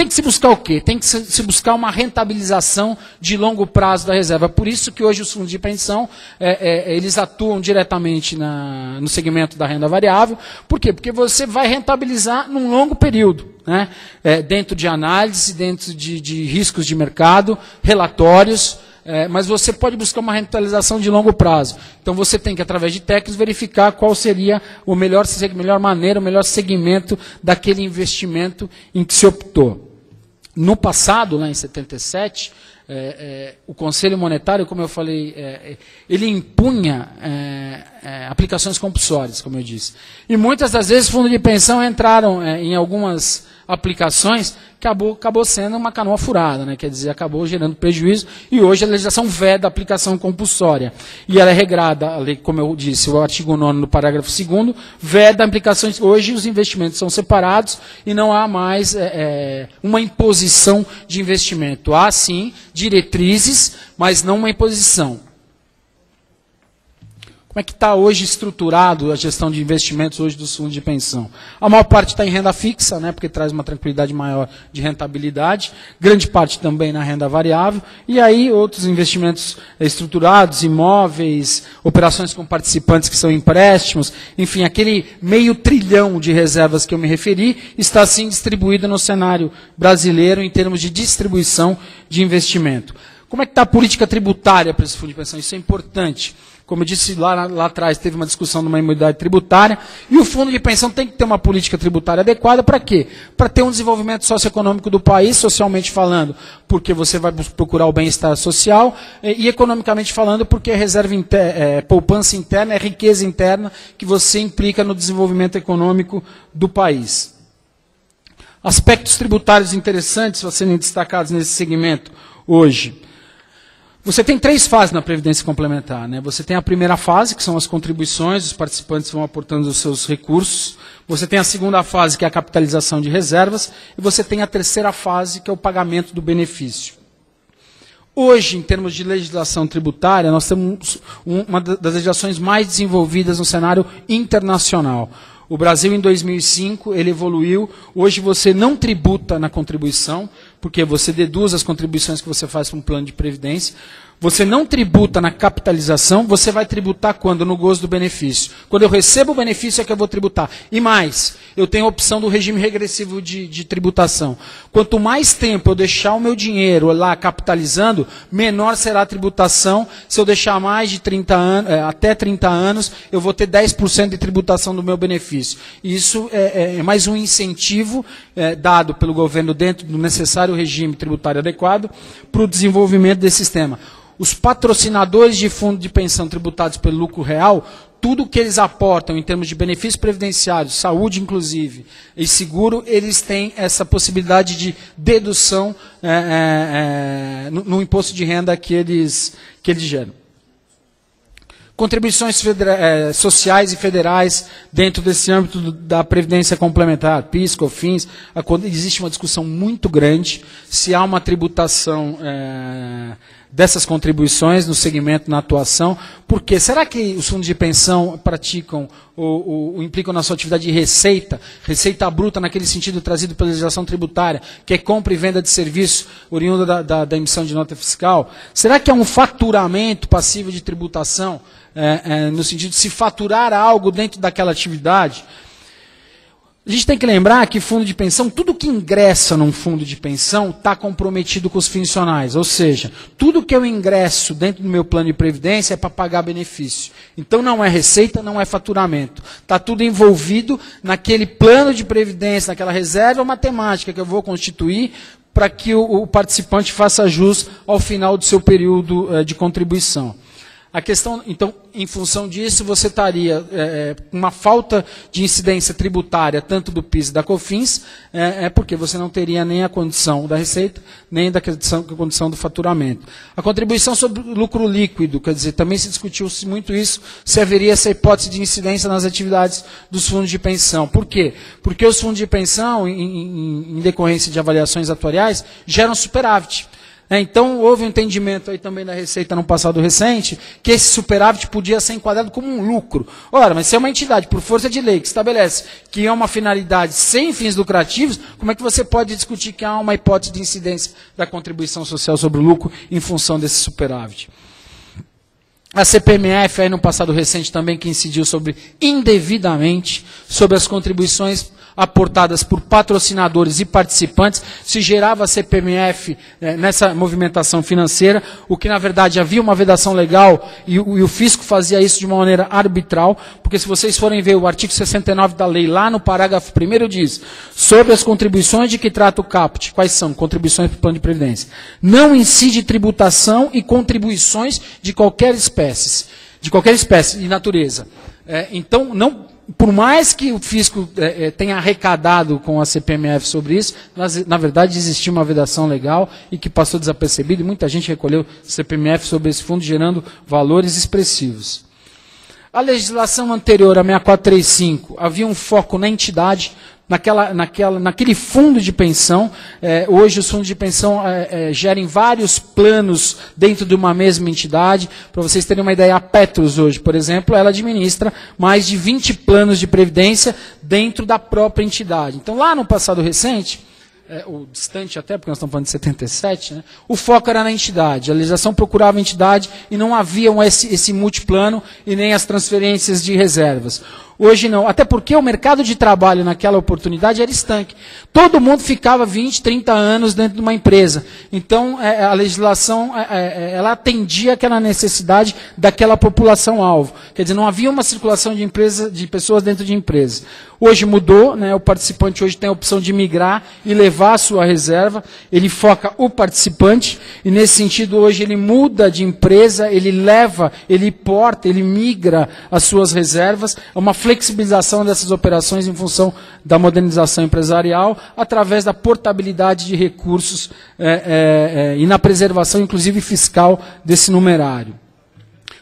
Tem que se buscar o quê? Tem que se buscar uma rentabilização de longo prazo da reserva. Por isso que hoje os fundos de pensão, é, é, eles atuam diretamente na, no segmento da renda variável. Por quê? Porque você vai rentabilizar num longo período. Né? É, dentro de análise, dentro de, de riscos de mercado, relatórios. É, mas você pode buscar uma rentabilização de longo prazo. Então você tem que, através de técnicos, verificar qual seria o melhor, melhor maneira, o melhor segmento daquele investimento em que se optou. No passado, lá em 77, é, é, o Conselho Monetário, como eu falei, é, é ele impunha é, é, aplicações compulsórias, como eu disse. E muitas das vezes fundos de pensão entraram em algumas aplicações acabou, acabou sendo uma canoa furada, né? quer dizer, acabou gerando prejuízo, e hoje a legislação veda a aplicação compulsória. E ela é regrada, como eu disse, o artigo 9 no parágrafo 2 veda aplicações. Hoje os investimentos são separados e não há mais é, é, uma imposição de investimento. Há sim diretrizes, mas não uma imposição. Como é que está hoje estruturado a gestão de investimentos hoje dos fundos de pensão? A maior parte está em renda fixa, né, porque traz uma tranquilidade maior de rentabilidade, grande parte também na renda variável, e aí outros investimentos estruturados, imóveis, operações com participantes que são empréstimos, enfim, aquele meio trilhão de reservas que eu me referi está assim distribuído no cenário brasileiro em termos de distribuição de investimento. Como é que está a política tributária para esse fundo de pensão? Isso é importante. Como eu disse lá, lá atrás, teve uma discussão de uma imunidade tributária, e o fundo de pensão tem que ter uma política tributária adequada para quê? Para ter um desenvolvimento socioeconômico do país, socialmente falando, porque você vai procurar o bem-estar social, e, e, economicamente falando, porque é reserva inter, é, poupança interna, é riqueza interna que você implica no desenvolvimento econômico do país. Aspectos tributários interessantes a serem destacados nesse segmento hoje. Você tem três fases na Previdência Complementar. Né? Você tem a primeira fase, que são as contribuições, os participantes vão aportando os seus recursos. Você tem a segunda fase, que é a capitalização de reservas. E você tem a terceira fase, que é o pagamento do benefício. Hoje, em termos de legislação tributária, nós temos uma das legislações mais desenvolvidas no cenário internacional. O Brasil, em 2005, ele evoluiu. Hoje você não tributa na contribuição, porque você deduz as contribuições que você faz para um plano de previdência. Você não tributa na capitalização, você vai tributar quando? No gozo do benefício. Quando eu recebo o benefício é que eu vou tributar. E mais, eu tenho a opção do regime regressivo de, de tributação. Quanto mais tempo eu deixar o meu dinheiro lá capitalizando, menor será a tributação. Se eu deixar mais de 30 anos, é, até 30 anos, eu vou ter 10% de tributação do meu benefício. Isso é, é, é mais um incentivo é, dado pelo governo dentro do necessário regime tributário adequado para o desenvolvimento desse sistema os patrocinadores de fundo de pensão tributados pelo lucro real, tudo que eles aportam em termos de benefícios previdenciários, saúde inclusive, e seguro, eles têm essa possibilidade de dedução é, é, é, no, no, imposto de renda que eles, que eles geram. contribuições é, sociais e federais dentro desse âmbito do, da previdência complementar, PIS, COFINS. A, existe uma discussão muito grande se há uma tributação é, dessas contribuições no segmento, na atuação. Por quê? Será que os fundos de pensão praticam ou, ou, implicam na sua atividade de receita, receita bruta naquele sentido trazido pela legislação tributária, que é compra e venda de serviço oriunda da, da, da emissão de nota fiscal? Será que é um faturamento passivo de tributação, é, é, no sentido de se faturar algo dentro daquela atividade? A gente tem que lembrar que fundo de pensão, tudo que ingressa num fundo de pensão está comprometido com os funcionais. Ou seja, tudo que eu ingresso dentro do meu plano de previdência é para pagar benefício. Então não é receita, não é faturamento. Está tudo envolvido naquele plano de previdência, naquela reserva matemática que eu vou constituir para que o, o, participante faça jus ao final do seu período uh, de contribuição. A questão, então, em função disso, você estaria é, com uma falta de incidência tributária, tanto do PIS e da COFINS, é, é porque você não teria nem a condição da receita, nem da condição, condição do faturamento. A contribuição sobre lucro líquido, quer dizer, também se discutiu muito isso, se haveria essa hipótese de incidência nas atividades dos fundos de pensão. Por quê? Porque os fundos de pensão, em, em, em decorrência de avaliações atuariais, geram superávit. É, então, houve um entendimento aí também da Receita no passado recente, que esse superávit podia ser enquadrado como um lucro. Ora, mas se é uma entidade, por força de lei, que estabelece que é uma finalidade sem fins lucrativos, como é que você pode discutir que há uma hipótese de incidência da contribuição social sobre o lucro em função desse superávit? A CPMF, aí no passado recente também, que incidiu sobre, indevidamente, sobre as contribuições aportadas por patrocinadores e participantes, se gerava CPMF né, nessa movimentação financeira, o que na verdade havia uma vedação legal e, e, o fisco fazia isso de uma maneira arbitral, porque se vocês forem ver o artigo 69 da lei, lá no parágrafo 1 diz, sobre as contribuições de que trata o CAPT, quais são? Contribuições para o plano de previdência. Não incide tributação e contribuições de qualquer espécie, de qualquer espécie e natureza. É, então, não por mais que o fisco é, é, tenha arrecadado com a CPMF sobre isso, nas, na verdade existia uma vedação legal e que passou desapercebido e muita gente recolheu CPMF sobre esse fundo, gerando valores expressivos. A legislação anterior, a 6435, havia um foco na entidade, naquela, naquela, naquele fundo de pensão. É, hoje os fundos de pensão é, é, gerem vários planos dentro de uma mesma entidade. Para vocês terem uma ideia, a Petros hoje, por exemplo, ela administra mais de 20 planos de previdência dentro da própria entidade. Então, lá no passado recente, é, o distante até, porque nós estamos falando de 77, né, o foco era na entidade. A legislação procurava a entidade e não havia esse, esse multiplano e nem as transferências de reservas. Hoje não. Até porque o mercado de trabalho naquela oportunidade era estanque. Todo mundo ficava 20, 30 anos dentro de uma empresa. Então, é, a legislação é, é, ela atendia aquela necessidade daquela população-alvo. Quer dizer, não havia uma circulação de, empresa, de pessoas dentro de empresas. Hoje mudou, né, o participante hoje tem a opção de migrar e levar a sua reserva. Ele foca o participante e, nesse sentido, hoje ele muda de empresa, ele leva, ele porta, ele migra as suas reservas. É uma flexibilização dessas operações em função da modernização empresarial, através da portabilidade de recursos é, é, é, e na preservação, inclusive fiscal, desse numerário.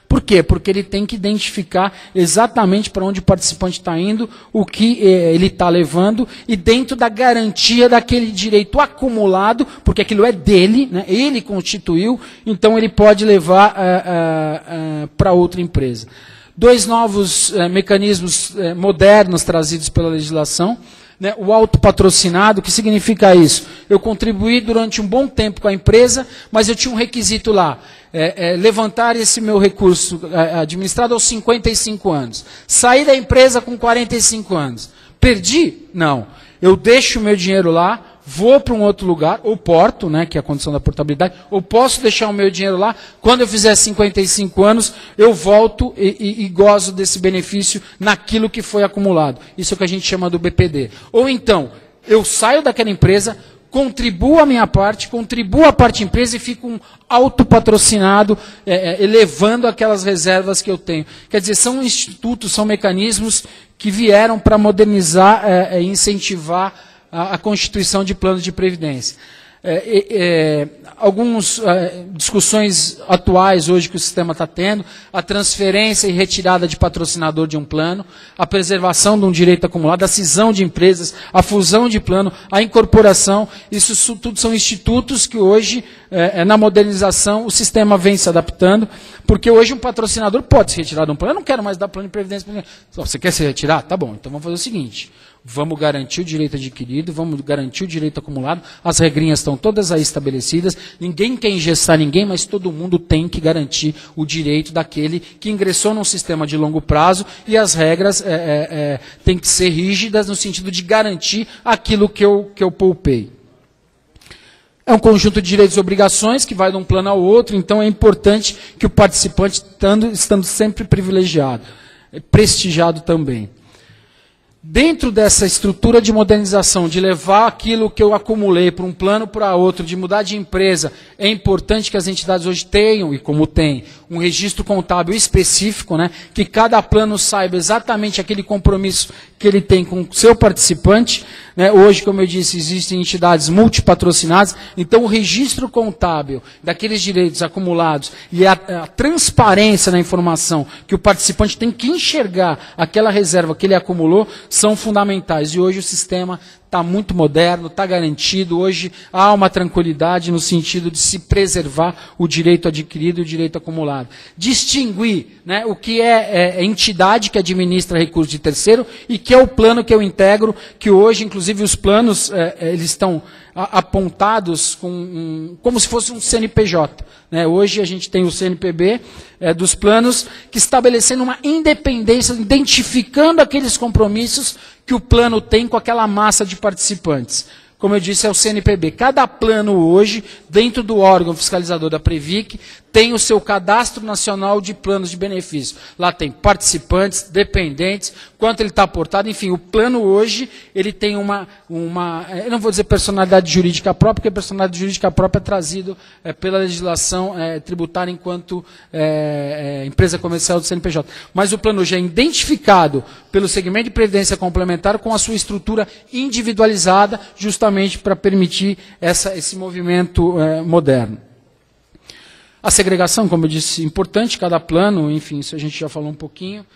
Por quê? Porque ele tem que identificar exatamente para onde o participante está indo, o que eh, ele está levando, e dentro da garantia daquele direito acumulado, porque aquilo é dele, né, ele constituiu, então ele pode levar eh, para outra empresa dois novos eh, mecanismos eh, modernos trazidos pela legislação. Né, o autopatrocinado, o que significa isso? Eu contribuí durante um bom tempo com a empresa, mas eu tinha um requisito lá, é, é, levantar esse meu recurso é, administrado aos 55 anos. Saí da empresa com 45 anos. Perdi? Não. Eu deixo o meu dinheiro lá, vou para um outro lugar, ou porto, né, que é a condição da portabilidade, ou posso deixar o meu dinheiro lá, quando eu fizer 55 anos, eu volto e, e, e, gozo desse benefício naquilo que foi acumulado. Isso é o que a gente chama do BPD. Ou então, eu saio daquela empresa, contribuo a minha parte, contribuo a parte empresa e fico um autopatrocinado, é, é, elevando aquelas reservas que eu tenho. Quer dizer, são institutos, são mecanismos que vieram para modernizar é, e é, incentivar a, a constituição de planos de previdência. é, é, algumas é, discussões atuais hoje que o sistema está tendo, a transferência e retirada de patrocinador de um plano, a preservação de um direito acumulado, a cisão de empresas, a fusão de plano, a incorporação, isso tudo são institutos que hoje, é, é, na modernização, o sistema vem se adaptando, porque hoje um patrocinador pode se retirar de um plano. Eu não quero mais dar plano de previdência. Você quer se retirar? Tá bom, então vamos fazer o seguinte. Vamos garantir o direito adquirido, vamos garantir o direito acumulado. As regrinhas estão todas aí estabelecidas. Ninguém quer engessar ninguém, mas todo mundo tem que garantir o direito daquele que ingressou num sistema de longo prazo e as regras é, é, é, têm que ser rígidas no sentido de garantir aquilo que eu, que eu poupei. É um conjunto de direitos e obrigações que vai de um plano ao outro, então é importante que o participante, estando, estando sempre privilegiado, prestigiado também dentro dessa estrutura de modernização, de levar aquilo que eu acumulei para um plano para outro, de mudar de empresa, é importante que as entidades hoje tenham, e como tem, um registro contábil específico, né, que cada plano saiba exatamente aquele compromisso que ele tem com seu participante. Né? Hoje, como eu disse, existem entidades multipatrocinadas, então o registro contábil daqueles direitos acumulados e a, a transparência na informação que o participante tem que enxergar aquela reserva que ele acumulou são fundamentais. E hoje o sistema está muito moderno, está garantido. Hoje há uma tranquilidade no sentido de se preservar o direito adquirido e o direito acumulado. Distinguir né, o que é, é, entidade que administra recursos de terceiro e que é o plano que eu integro, que hoje, inclusive, os planos é, é eles estão apontados com um, como se fosse um CNPJ. Né? Hoje a gente tem o CNPB é, dos planos que estabelecendo uma independência, identificando aqueles compromissos que o plano tem com aquela massa de participantes como eu disse, é o CNPB. Cada plano hoje, dentro do órgão fiscalizador da Previc, tem o seu cadastro nacional de planos de benefício. Lá tem participantes, dependentes, quanto ele está aportado, enfim, o plano hoje, ele tem uma, uma, eu não vou dizer personalidade jurídica própria, porque a personalidade jurídica própria é trazido é, pela legislação é, tributária enquanto é, empresa comercial do CNPJ. Mas o plano hoje é identificado pelo segmento de previdência complementar com a sua estrutura individualizada, justamente para permitir essa, esse movimento moderno. A segregação, como eu disse, importante, cada plano, enfim, isso a gente já falou um pouquinho.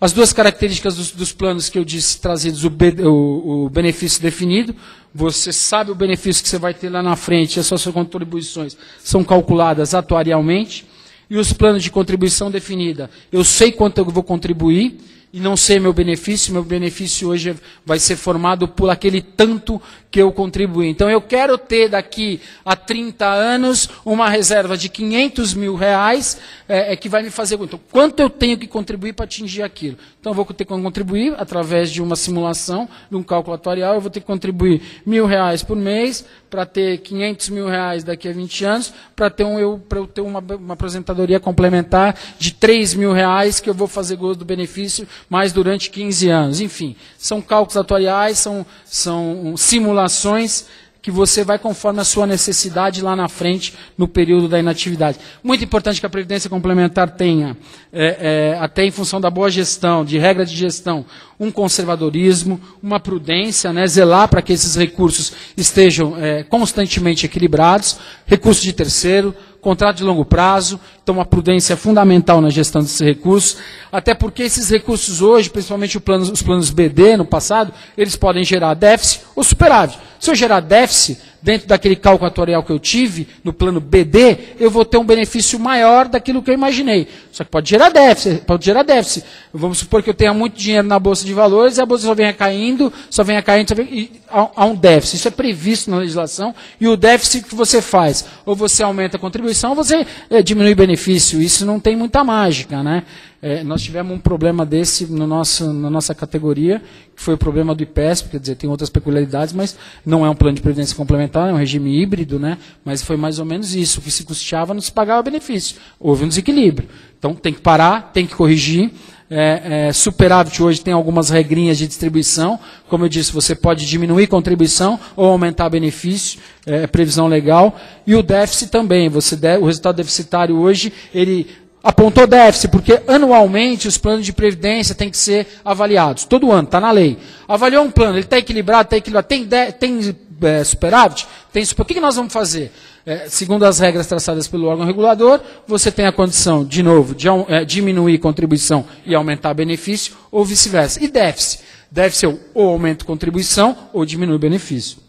As duas características dos, dos planos que eu disse trazidos, o, o, o, benefício definido, você sabe o benefício que você vai ter lá na frente, as suas contribuições são calculadas atuarialmente, e os planos de contribuição definida, eu sei quanto eu vou contribuir, e não sei meu benefício, meu benefício hoje vai ser formado por aquele tanto que eu contribuí. Então eu quero ter daqui a 30 anos uma reserva de 500 mil reais é, é que vai me fazer. Então, quanto eu tenho que contribuir para atingir aquilo? Então eu vou ter que contribuir através de uma simulação, de um cálculo atuarial, eu vou ter que contribuir mil reais por mês para ter 500 mil reais daqui a 20 anos, para ter um, eu, eu ter uma, uma aposentadoria complementar de 3 mil reais que eu vou fazer gozo do benefício mais durante 15 anos. Enfim, são cálculos atuariais, são, são simulações que você vai conforme a sua necessidade lá na frente, no período da inatividade. Muito importante que a Previdência Complementar tenha, é, é, até em função da boa gestão, de regra de gestão, um conservadorismo, uma prudência, né, zelar para que esses recursos estejam é, constantemente equilibrados, recursos de terceiro, contrato de longo prazo, então uma prudência é fundamental na gestão desses recursos, até porque esses recursos hoje, principalmente os planos BD no passado, eles podem gerar déficit ou superávit. Se eu gerar déficit, dentro daquele cálculo atuarial que eu tive, no plano BD, eu vou ter um benefício maior daquilo que eu imaginei. Só que pode gerar déficit, pode gerar déficit. Vamos supor que eu tenha muito dinheiro na Bolsa de Valores e a Bolsa só venha caindo, só venha caindo, só venha, e há, um déficit. Isso é previsto na legislação. E o déficit que você faz, ou você aumenta a contribuição, ou você é, diminui o benefício. Isso não tem muita mágica, né? É, nós tivemos um problema desse no nosso, na nossa categoria, que foi o problema do IPESP, quer dizer, tem outras peculiaridades, mas não é um plano de previdência complementar, é um regime híbrido, né? mas foi mais ou menos isso. O que se custeava não se pagava benefício. Houve um desequilíbrio. Então tem que parar, tem que corrigir. É, é, superávit hoje tem algumas regrinhas de distribuição. Como eu disse, você pode diminuir contribuição ou aumentar benefício, é, previsão legal. E o déficit também. Você o resultado deficitário hoje, ele apontou déficit, porque anualmente os planos de previdência têm que ser avaliados. Todo ano, está na lei. Avaliou um plano, ele está equilibrado, está equilibrado, tem, tem é, superávit? Tem. O que, que nós vamos fazer? É, segundo as regras traçadas pelo órgão regulador, você tem a condição, de novo, de é, diminuir contribuição e aumentar benefício, ou vice-versa. E déficit? Deve ser ou aumento contribuição ou diminui benefício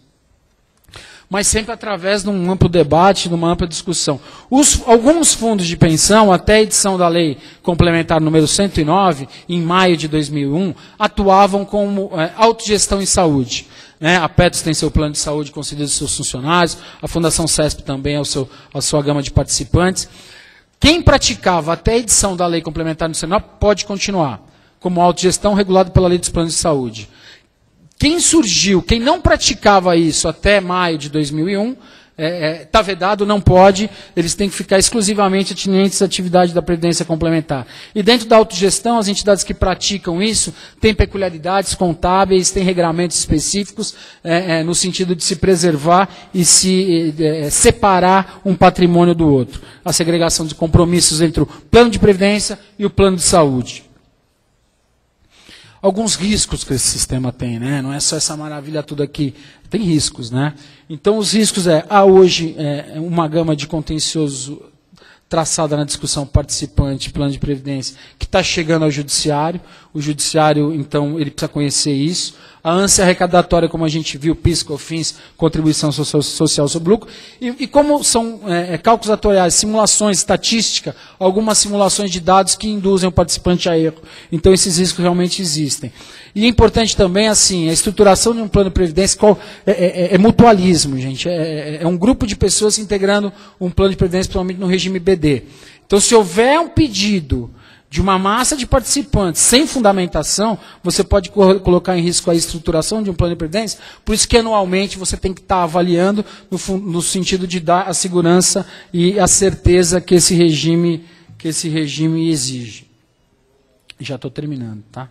mas sempre através de um amplo debate, de uma ampla discussão. Os, alguns fundos de pensão, até a edição da lei complementar número 109, em maio de 2001, atuavam como é, autogestão em saúde. Né? A Petros tem seu plano de saúde concedido aos seus funcionários, a Fundação CESP também, ao seu, a sua gama de participantes. Quem praticava até a edição da lei complementar no Senado pode continuar, como autogestão regulado pela lei dos planos de saúde. Quem surgiu, quem não praticava isso até maio de 2001, está é, é, vedado, não pode, eles têm que ficar exclusivamente atinentes à atividade da Previdência Complementar. E dentro da autogestão, as entidades que praticam isso têm peculiaridades contábeis, têm regramentos específicos, é, é, no sentido de se preservar e se é, separar um patrimônio do outro. A segregação de compromissos entre o plano de previdência e o plano de saúde alguns riscos que esse sistema tem, né? Não é só essa maravilha toda aqui, tem riscos, né? Então os riscos é há hoje é, uma gama de contencioso traçada na discussão participante, plano de previdência, que está chegando ao judiciário. O judiciário, então, ele precisa conhecer isso a ânsia arrecadatória, como a gente viu, PIS, COFINS, contribuição social sobre lucro, e, e como são é, é, cálculos atuariais, simulações, estatística, algumas simulações de dados que induzem o participante a erro. Então, esses riscos realmente existem. E é importante também, assim, a estruturação de um plano de previdência qual, é, é, é, é mutualismo, gente. É, é, um grupo de pessoas integrando um plano de previdência, principalmente no regime BD. Então, se houver um pedido de uma massa de participantes sem fundamentação, você pode colocar em risco a estruturação de um plano de previdência. Por isso que anualmente você tem que estar avaliando no, no sentido de dar a segurança e a certeza que esse regime, que esse regime exige. Já estou terminando, tá?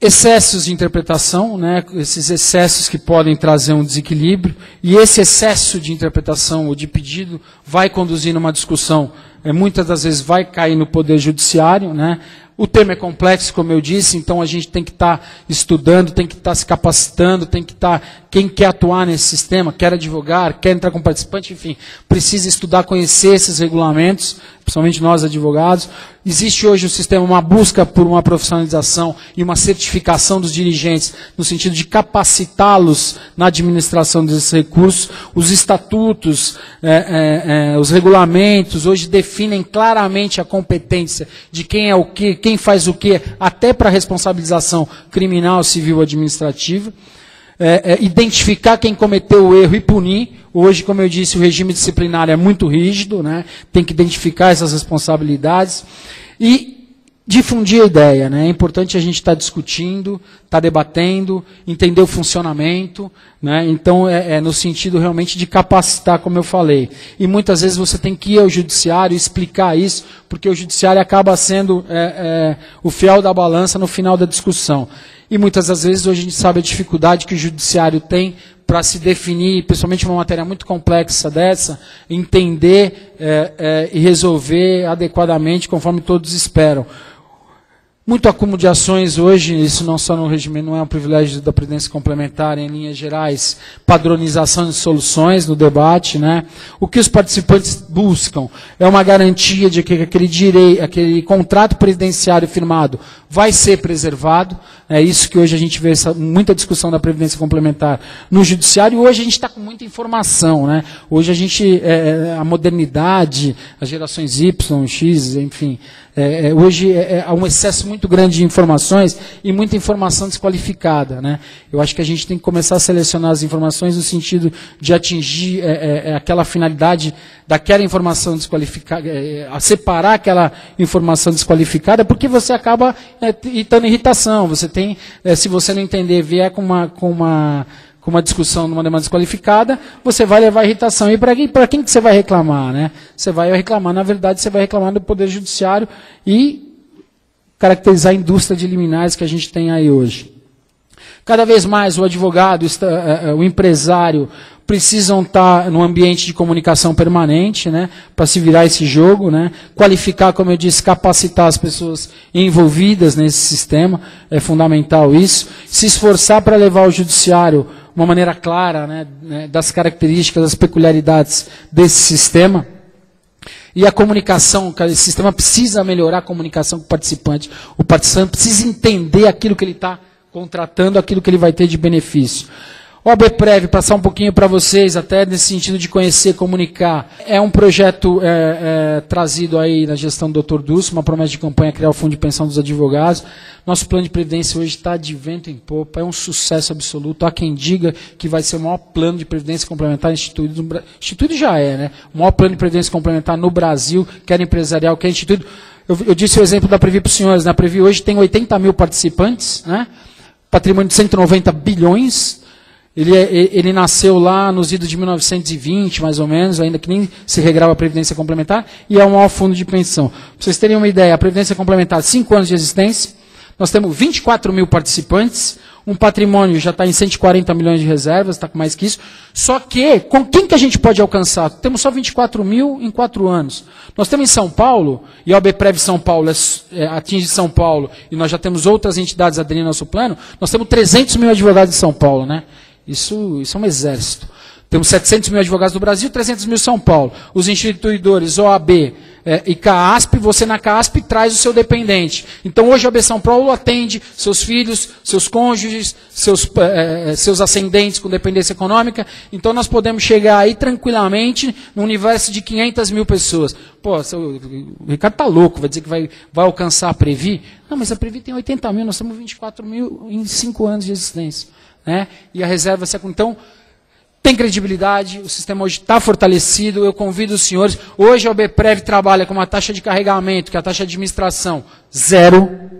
excessos de interpretação, né, esses excessos que podem trazer um desequilíbrio, e esse excesso de interpretação ou de pedido vai conduzir numa discussão muitas das vezes vai cair no poder judiciário, né? O tema é complexo, como eu disse, então a gente tem que estar tá estudando, tem que estar tá se capacitando, tem que estar. Tá, quem quer atuar nesse sistema, quer advogar, quer entrar como participante, enfim, precisa estudar, conhecer esses regulamentos, principalmente nós advogados. Existe hoje o sistema, uma busca por uma profissionalização e uma certificação dos dirigentes, no sentido de capacitá-los na administração desses recursos. Os estatutos, é, é, é, os regulamentos, hoje definem claramente a competência de quem é o que, quem faz o que, até para responsabilização criminal, civil, administrativa. É, é, identificar quem cometeu o erro e punir. Hoje, como eu disse, o regime disciplinar é muito rígido, né? tem que identificar essas responsabilidades. E difundir a ideia. Né? É importante a gente estar tá discutindo, estar tá debatendo, entender o funcionamento. Né? Então, é, é, no sentido realmente de capacitar, como eu falei. E muitas vezes você tem que ir ao judiciário explicar isso, porque o judiciário acaba sendo é, é, o fiel da balança no final da discussão. E muitas das vezes hoje a gente sabe a dificuldade que o judiciário tem para se definir, principalmente uma matéria muito complexa dessa, entender é, é, e resolver adequadamente conforme todos esperam muito acúmulo de ações hoje, isso não só no regime, não é um privilégio da Previdência Complementar, em linhas gerais, padronização de soluções no debate. Né? O que os participantes buscam é uma garantia de que aquele, direito, aquele contrato previdenciário firmado vai ser preservado. É isso que hoje a gente vê essa, muita discussão da Previdência Complementar no Judiciário, e hoje a gente está com muita informação. Né? Hoje a gente, é, é a modernidade, as gerações Y, X, enfim, é, é, hoje é, há um excesso muito grande de informações e muita informação desqualificada. Né? Eu acho que a gente tem que começar a selecionar as informações no sentido de atingir aquela finalidade daquela informação desqualificada, a separar aquela informação desqualificada, porque você acaba é, estando irritação. Você tem, se você não entender, vier com uma, com uma com uma discussão numa demanda desqualificada, você vai levar irritação. E para quem, quem que você vai reclamar? Né? Você vai reclamar, na verdade, você vai reclamar do Poder Judiciário e caracterizar a indústria de liminares que a gente tem aí hoje. Cada vez mais o advogado, o empresário, precisam estar no ambiente de comunicação permanente, né, para se virar esse jogo, né, qualificar, como eu disse, capacitar as pessoas envolvidas nesse sistema, é fundamental isso, se esforçar para levar o judiciário uma maneira clara né, né das características, das peculiaridades desse sistema. E a comunicação, o sistema precisa melhorar a comunicação com o participante. O participante precisa entender aquilo que ele está contratando, aquilo que ele vai ter de benefício. OAB Prev, passar um pouquinho para vocês, até nesse sentido de conhecer, comunicar. É um projeto é, é, trazido aí na gestão do Dr. Dulce, uma promessa de campanha criar o Fundo de Pensão dos Advogados. Nosso plano de previdência hoje está de vento em popa, é um sucesso absoluto. Há quem diga que vai ser o maior plano de previdência complementar instituído no Brasil. Instituído já é, né? O maior plano de previdência complementar no Brasil, quer empresarial, quer instituído. Eu, eu disse o exemplo da Previ para os senhores. Na né? Previ hoje tem 80 mil participantes, né? patrimônio de 190 bilhões, ele, é, ele nasceu lá nos idos de 1920, mais ou menos, ainda que nem se regrava a Previdência Complementar, e é o maior fundo de pensão. Para vocês terem uma ideia, a Previdência Complementar, 5 anos de existência, nós temos 24 mil participantes, um patrimônio já está em 140 milhões de reservas, está com mais que isso. Só que, com quem que a gente pode alcançar? Temos só 24 mil em 4 anos. Nós temos em São Paulo, e a OBPREV São Paulo é, é, atinge São Paulo, e nós já temos outras entidades aderindo ao nosso plano, nós temos 300 mil advogados em São Paulo, né? Isso, isso é um exército. Temos 700 mil advogados no Brasil, 300 mil em São Paulo. Os instituidores, OAB é, e CAASP, você na CAASP traz o seu dependente. Então hoje a OAB São Paulo atende seus filhos, seus cônjuges, seus, é, é, seus ascendentes com dependência econômica. Então nós podemos chegar aí tranquilamente no universo de 500 mil pessoas. Pô, seu, o Ricardo está louco, vai dizer que vai, vai alcançar a Previ. Não, mas a Previ tem 80 mil, nós temos 24 mil em 5 anos de existência. Né? E a reserva secundária. Então, tem credibilidade, o sistema hoje está fortalecido. Eu convido os senhores. Hoje a OBPREV trabalha com uma taxa de carregamento, que é a taxa de administração, zero.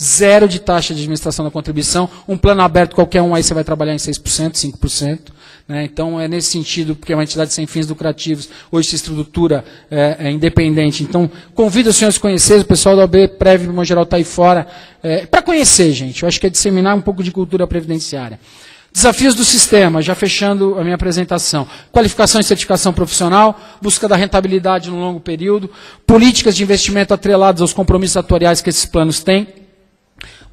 Zero de taxa de administração da contribuição. Um plano aberto, qualquer um, aí você vai trabalhar em 6%, 5%. Né? Então, é nesse sentido, porque é uma entidade sem fins lucrativos, hoje se estrutura é, é independente. Então, convido os senhores a conhecer, o pessoal da OB Prev, no geral, está aí fora, é, para conhecer, gente. Eu acho que é disseminar um pouco de cultura previdenciária. Desafios do sistema, já fechando a minha apresentação. Qualificação e certificação profissional, busca da rentabilidade no longo período, políticas de investimento atreladas aos compromissos atuariais que esses planos têm,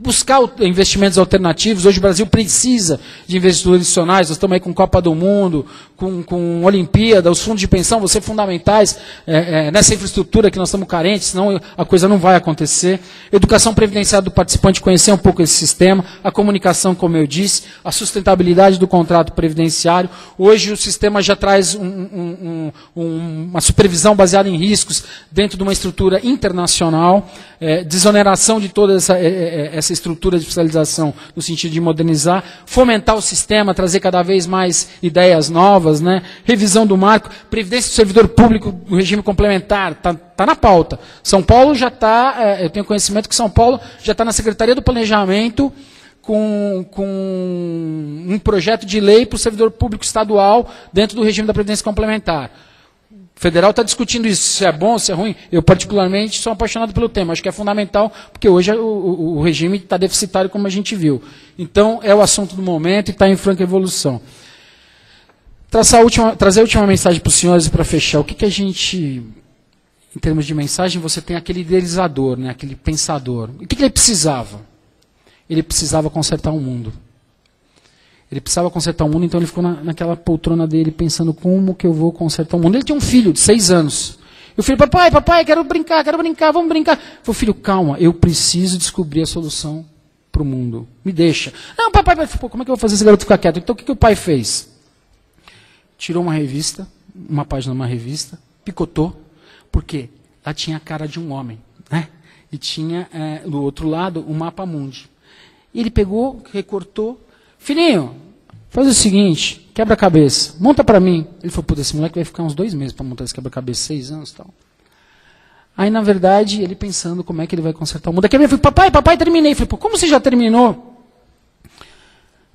buscar investimentos alternativos. Hoje o Brasil precisa de investidores adicionais. Nós estamos aí com Copa do Mundo, com, com Olimpíada, os fundos de pensão vão ser fundamentais é, é, nessa infraestrutura que nós estamos carentes, senão a coisa não vai acontecer. Educação previdenciária do participante, conhecer um pouco esse sistema, a comunicação, como eu disse, a sustentabilidade do contrato previdenciário. Hoje o sistema já traz um, um, um, uma supervisão baseada em riscos dentro de uma estrutura internacional, é, desoneração de toda essa, é, é, estrutura de fiscalização no sentido de modernizar, fomentar o sistema, trazer cada vez mais ideias novas, né? revisão do marco, previdência do servidor público do regime complementar, está tá na pauta. São Paulo já está, é, eu tenho conhecimento que São Paulo já está na Secretaria do Planejamento com, com um projeto de lei para o servidor público estadual dentro do regime da previdência complementar. Federal está discutindo isso, se é bom, se é ruim. Eu, particularmente, sou apaixonado pelo tema. Acho que é fundamental, porque hoje o, o, o regime está deficitário, como a gente viu. Então, é o assunto do momento e está em franca evolução. Trazer a última, trazer a última mensagem para os senhores para fechar. O que, que a gente, em termos de mensagem, você tem aquele idealizador, né, aquele pensador. O que, que ele precisava? Ele precisava consertar o mundo. Ele precisava consertar o mundo, então ele ficou na, naquela poltrona dele pensando como que eu vou consertar o mundo. Ele tinha um filho de seis anos. E o filho, papai, papai, quero brincar, quero brincar, vamos brincar. Falei, filho, calma, eu preciso descobrir a solução para o mundo. Me deixa. Não, papai, pô, como é que eu vou fazer esse garoto ficar quieto? Então o que, que o pai fez? tirou uma revista, uma página de uma revista, picotou, porque lá tinha a cara de um homem, né? E tinha é, do outro lado o mapa mundi. E ele pegou, recortou, filhinho, faz o seguinte, quebra-cabeça, monta para mim. Ele falou, puta, esse moleque vai ficar uns dois meses para montar esse quebra-cabeça, seis anos e tal. Aí, na verdade, ele pensando como é que ele vai consertar o mundo. Daqui a pouco, papai, papai, terminei. Eu falei, como você já terminou?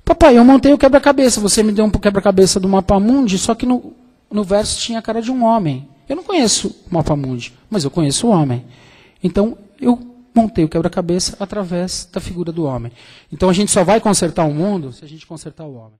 Papai, eu montei o quebra-cabeça. Você me deu um quebra-cabeça do mapa mundi, só que no, no verso tinha a cara de um homem. Eu não conheço o mapa mundi, mas eu conheço o homem. Então, eu montei o quebra-cabeça através da figura do homem. Então, a gente só vai consertar o mundo se a gente consertar o homem.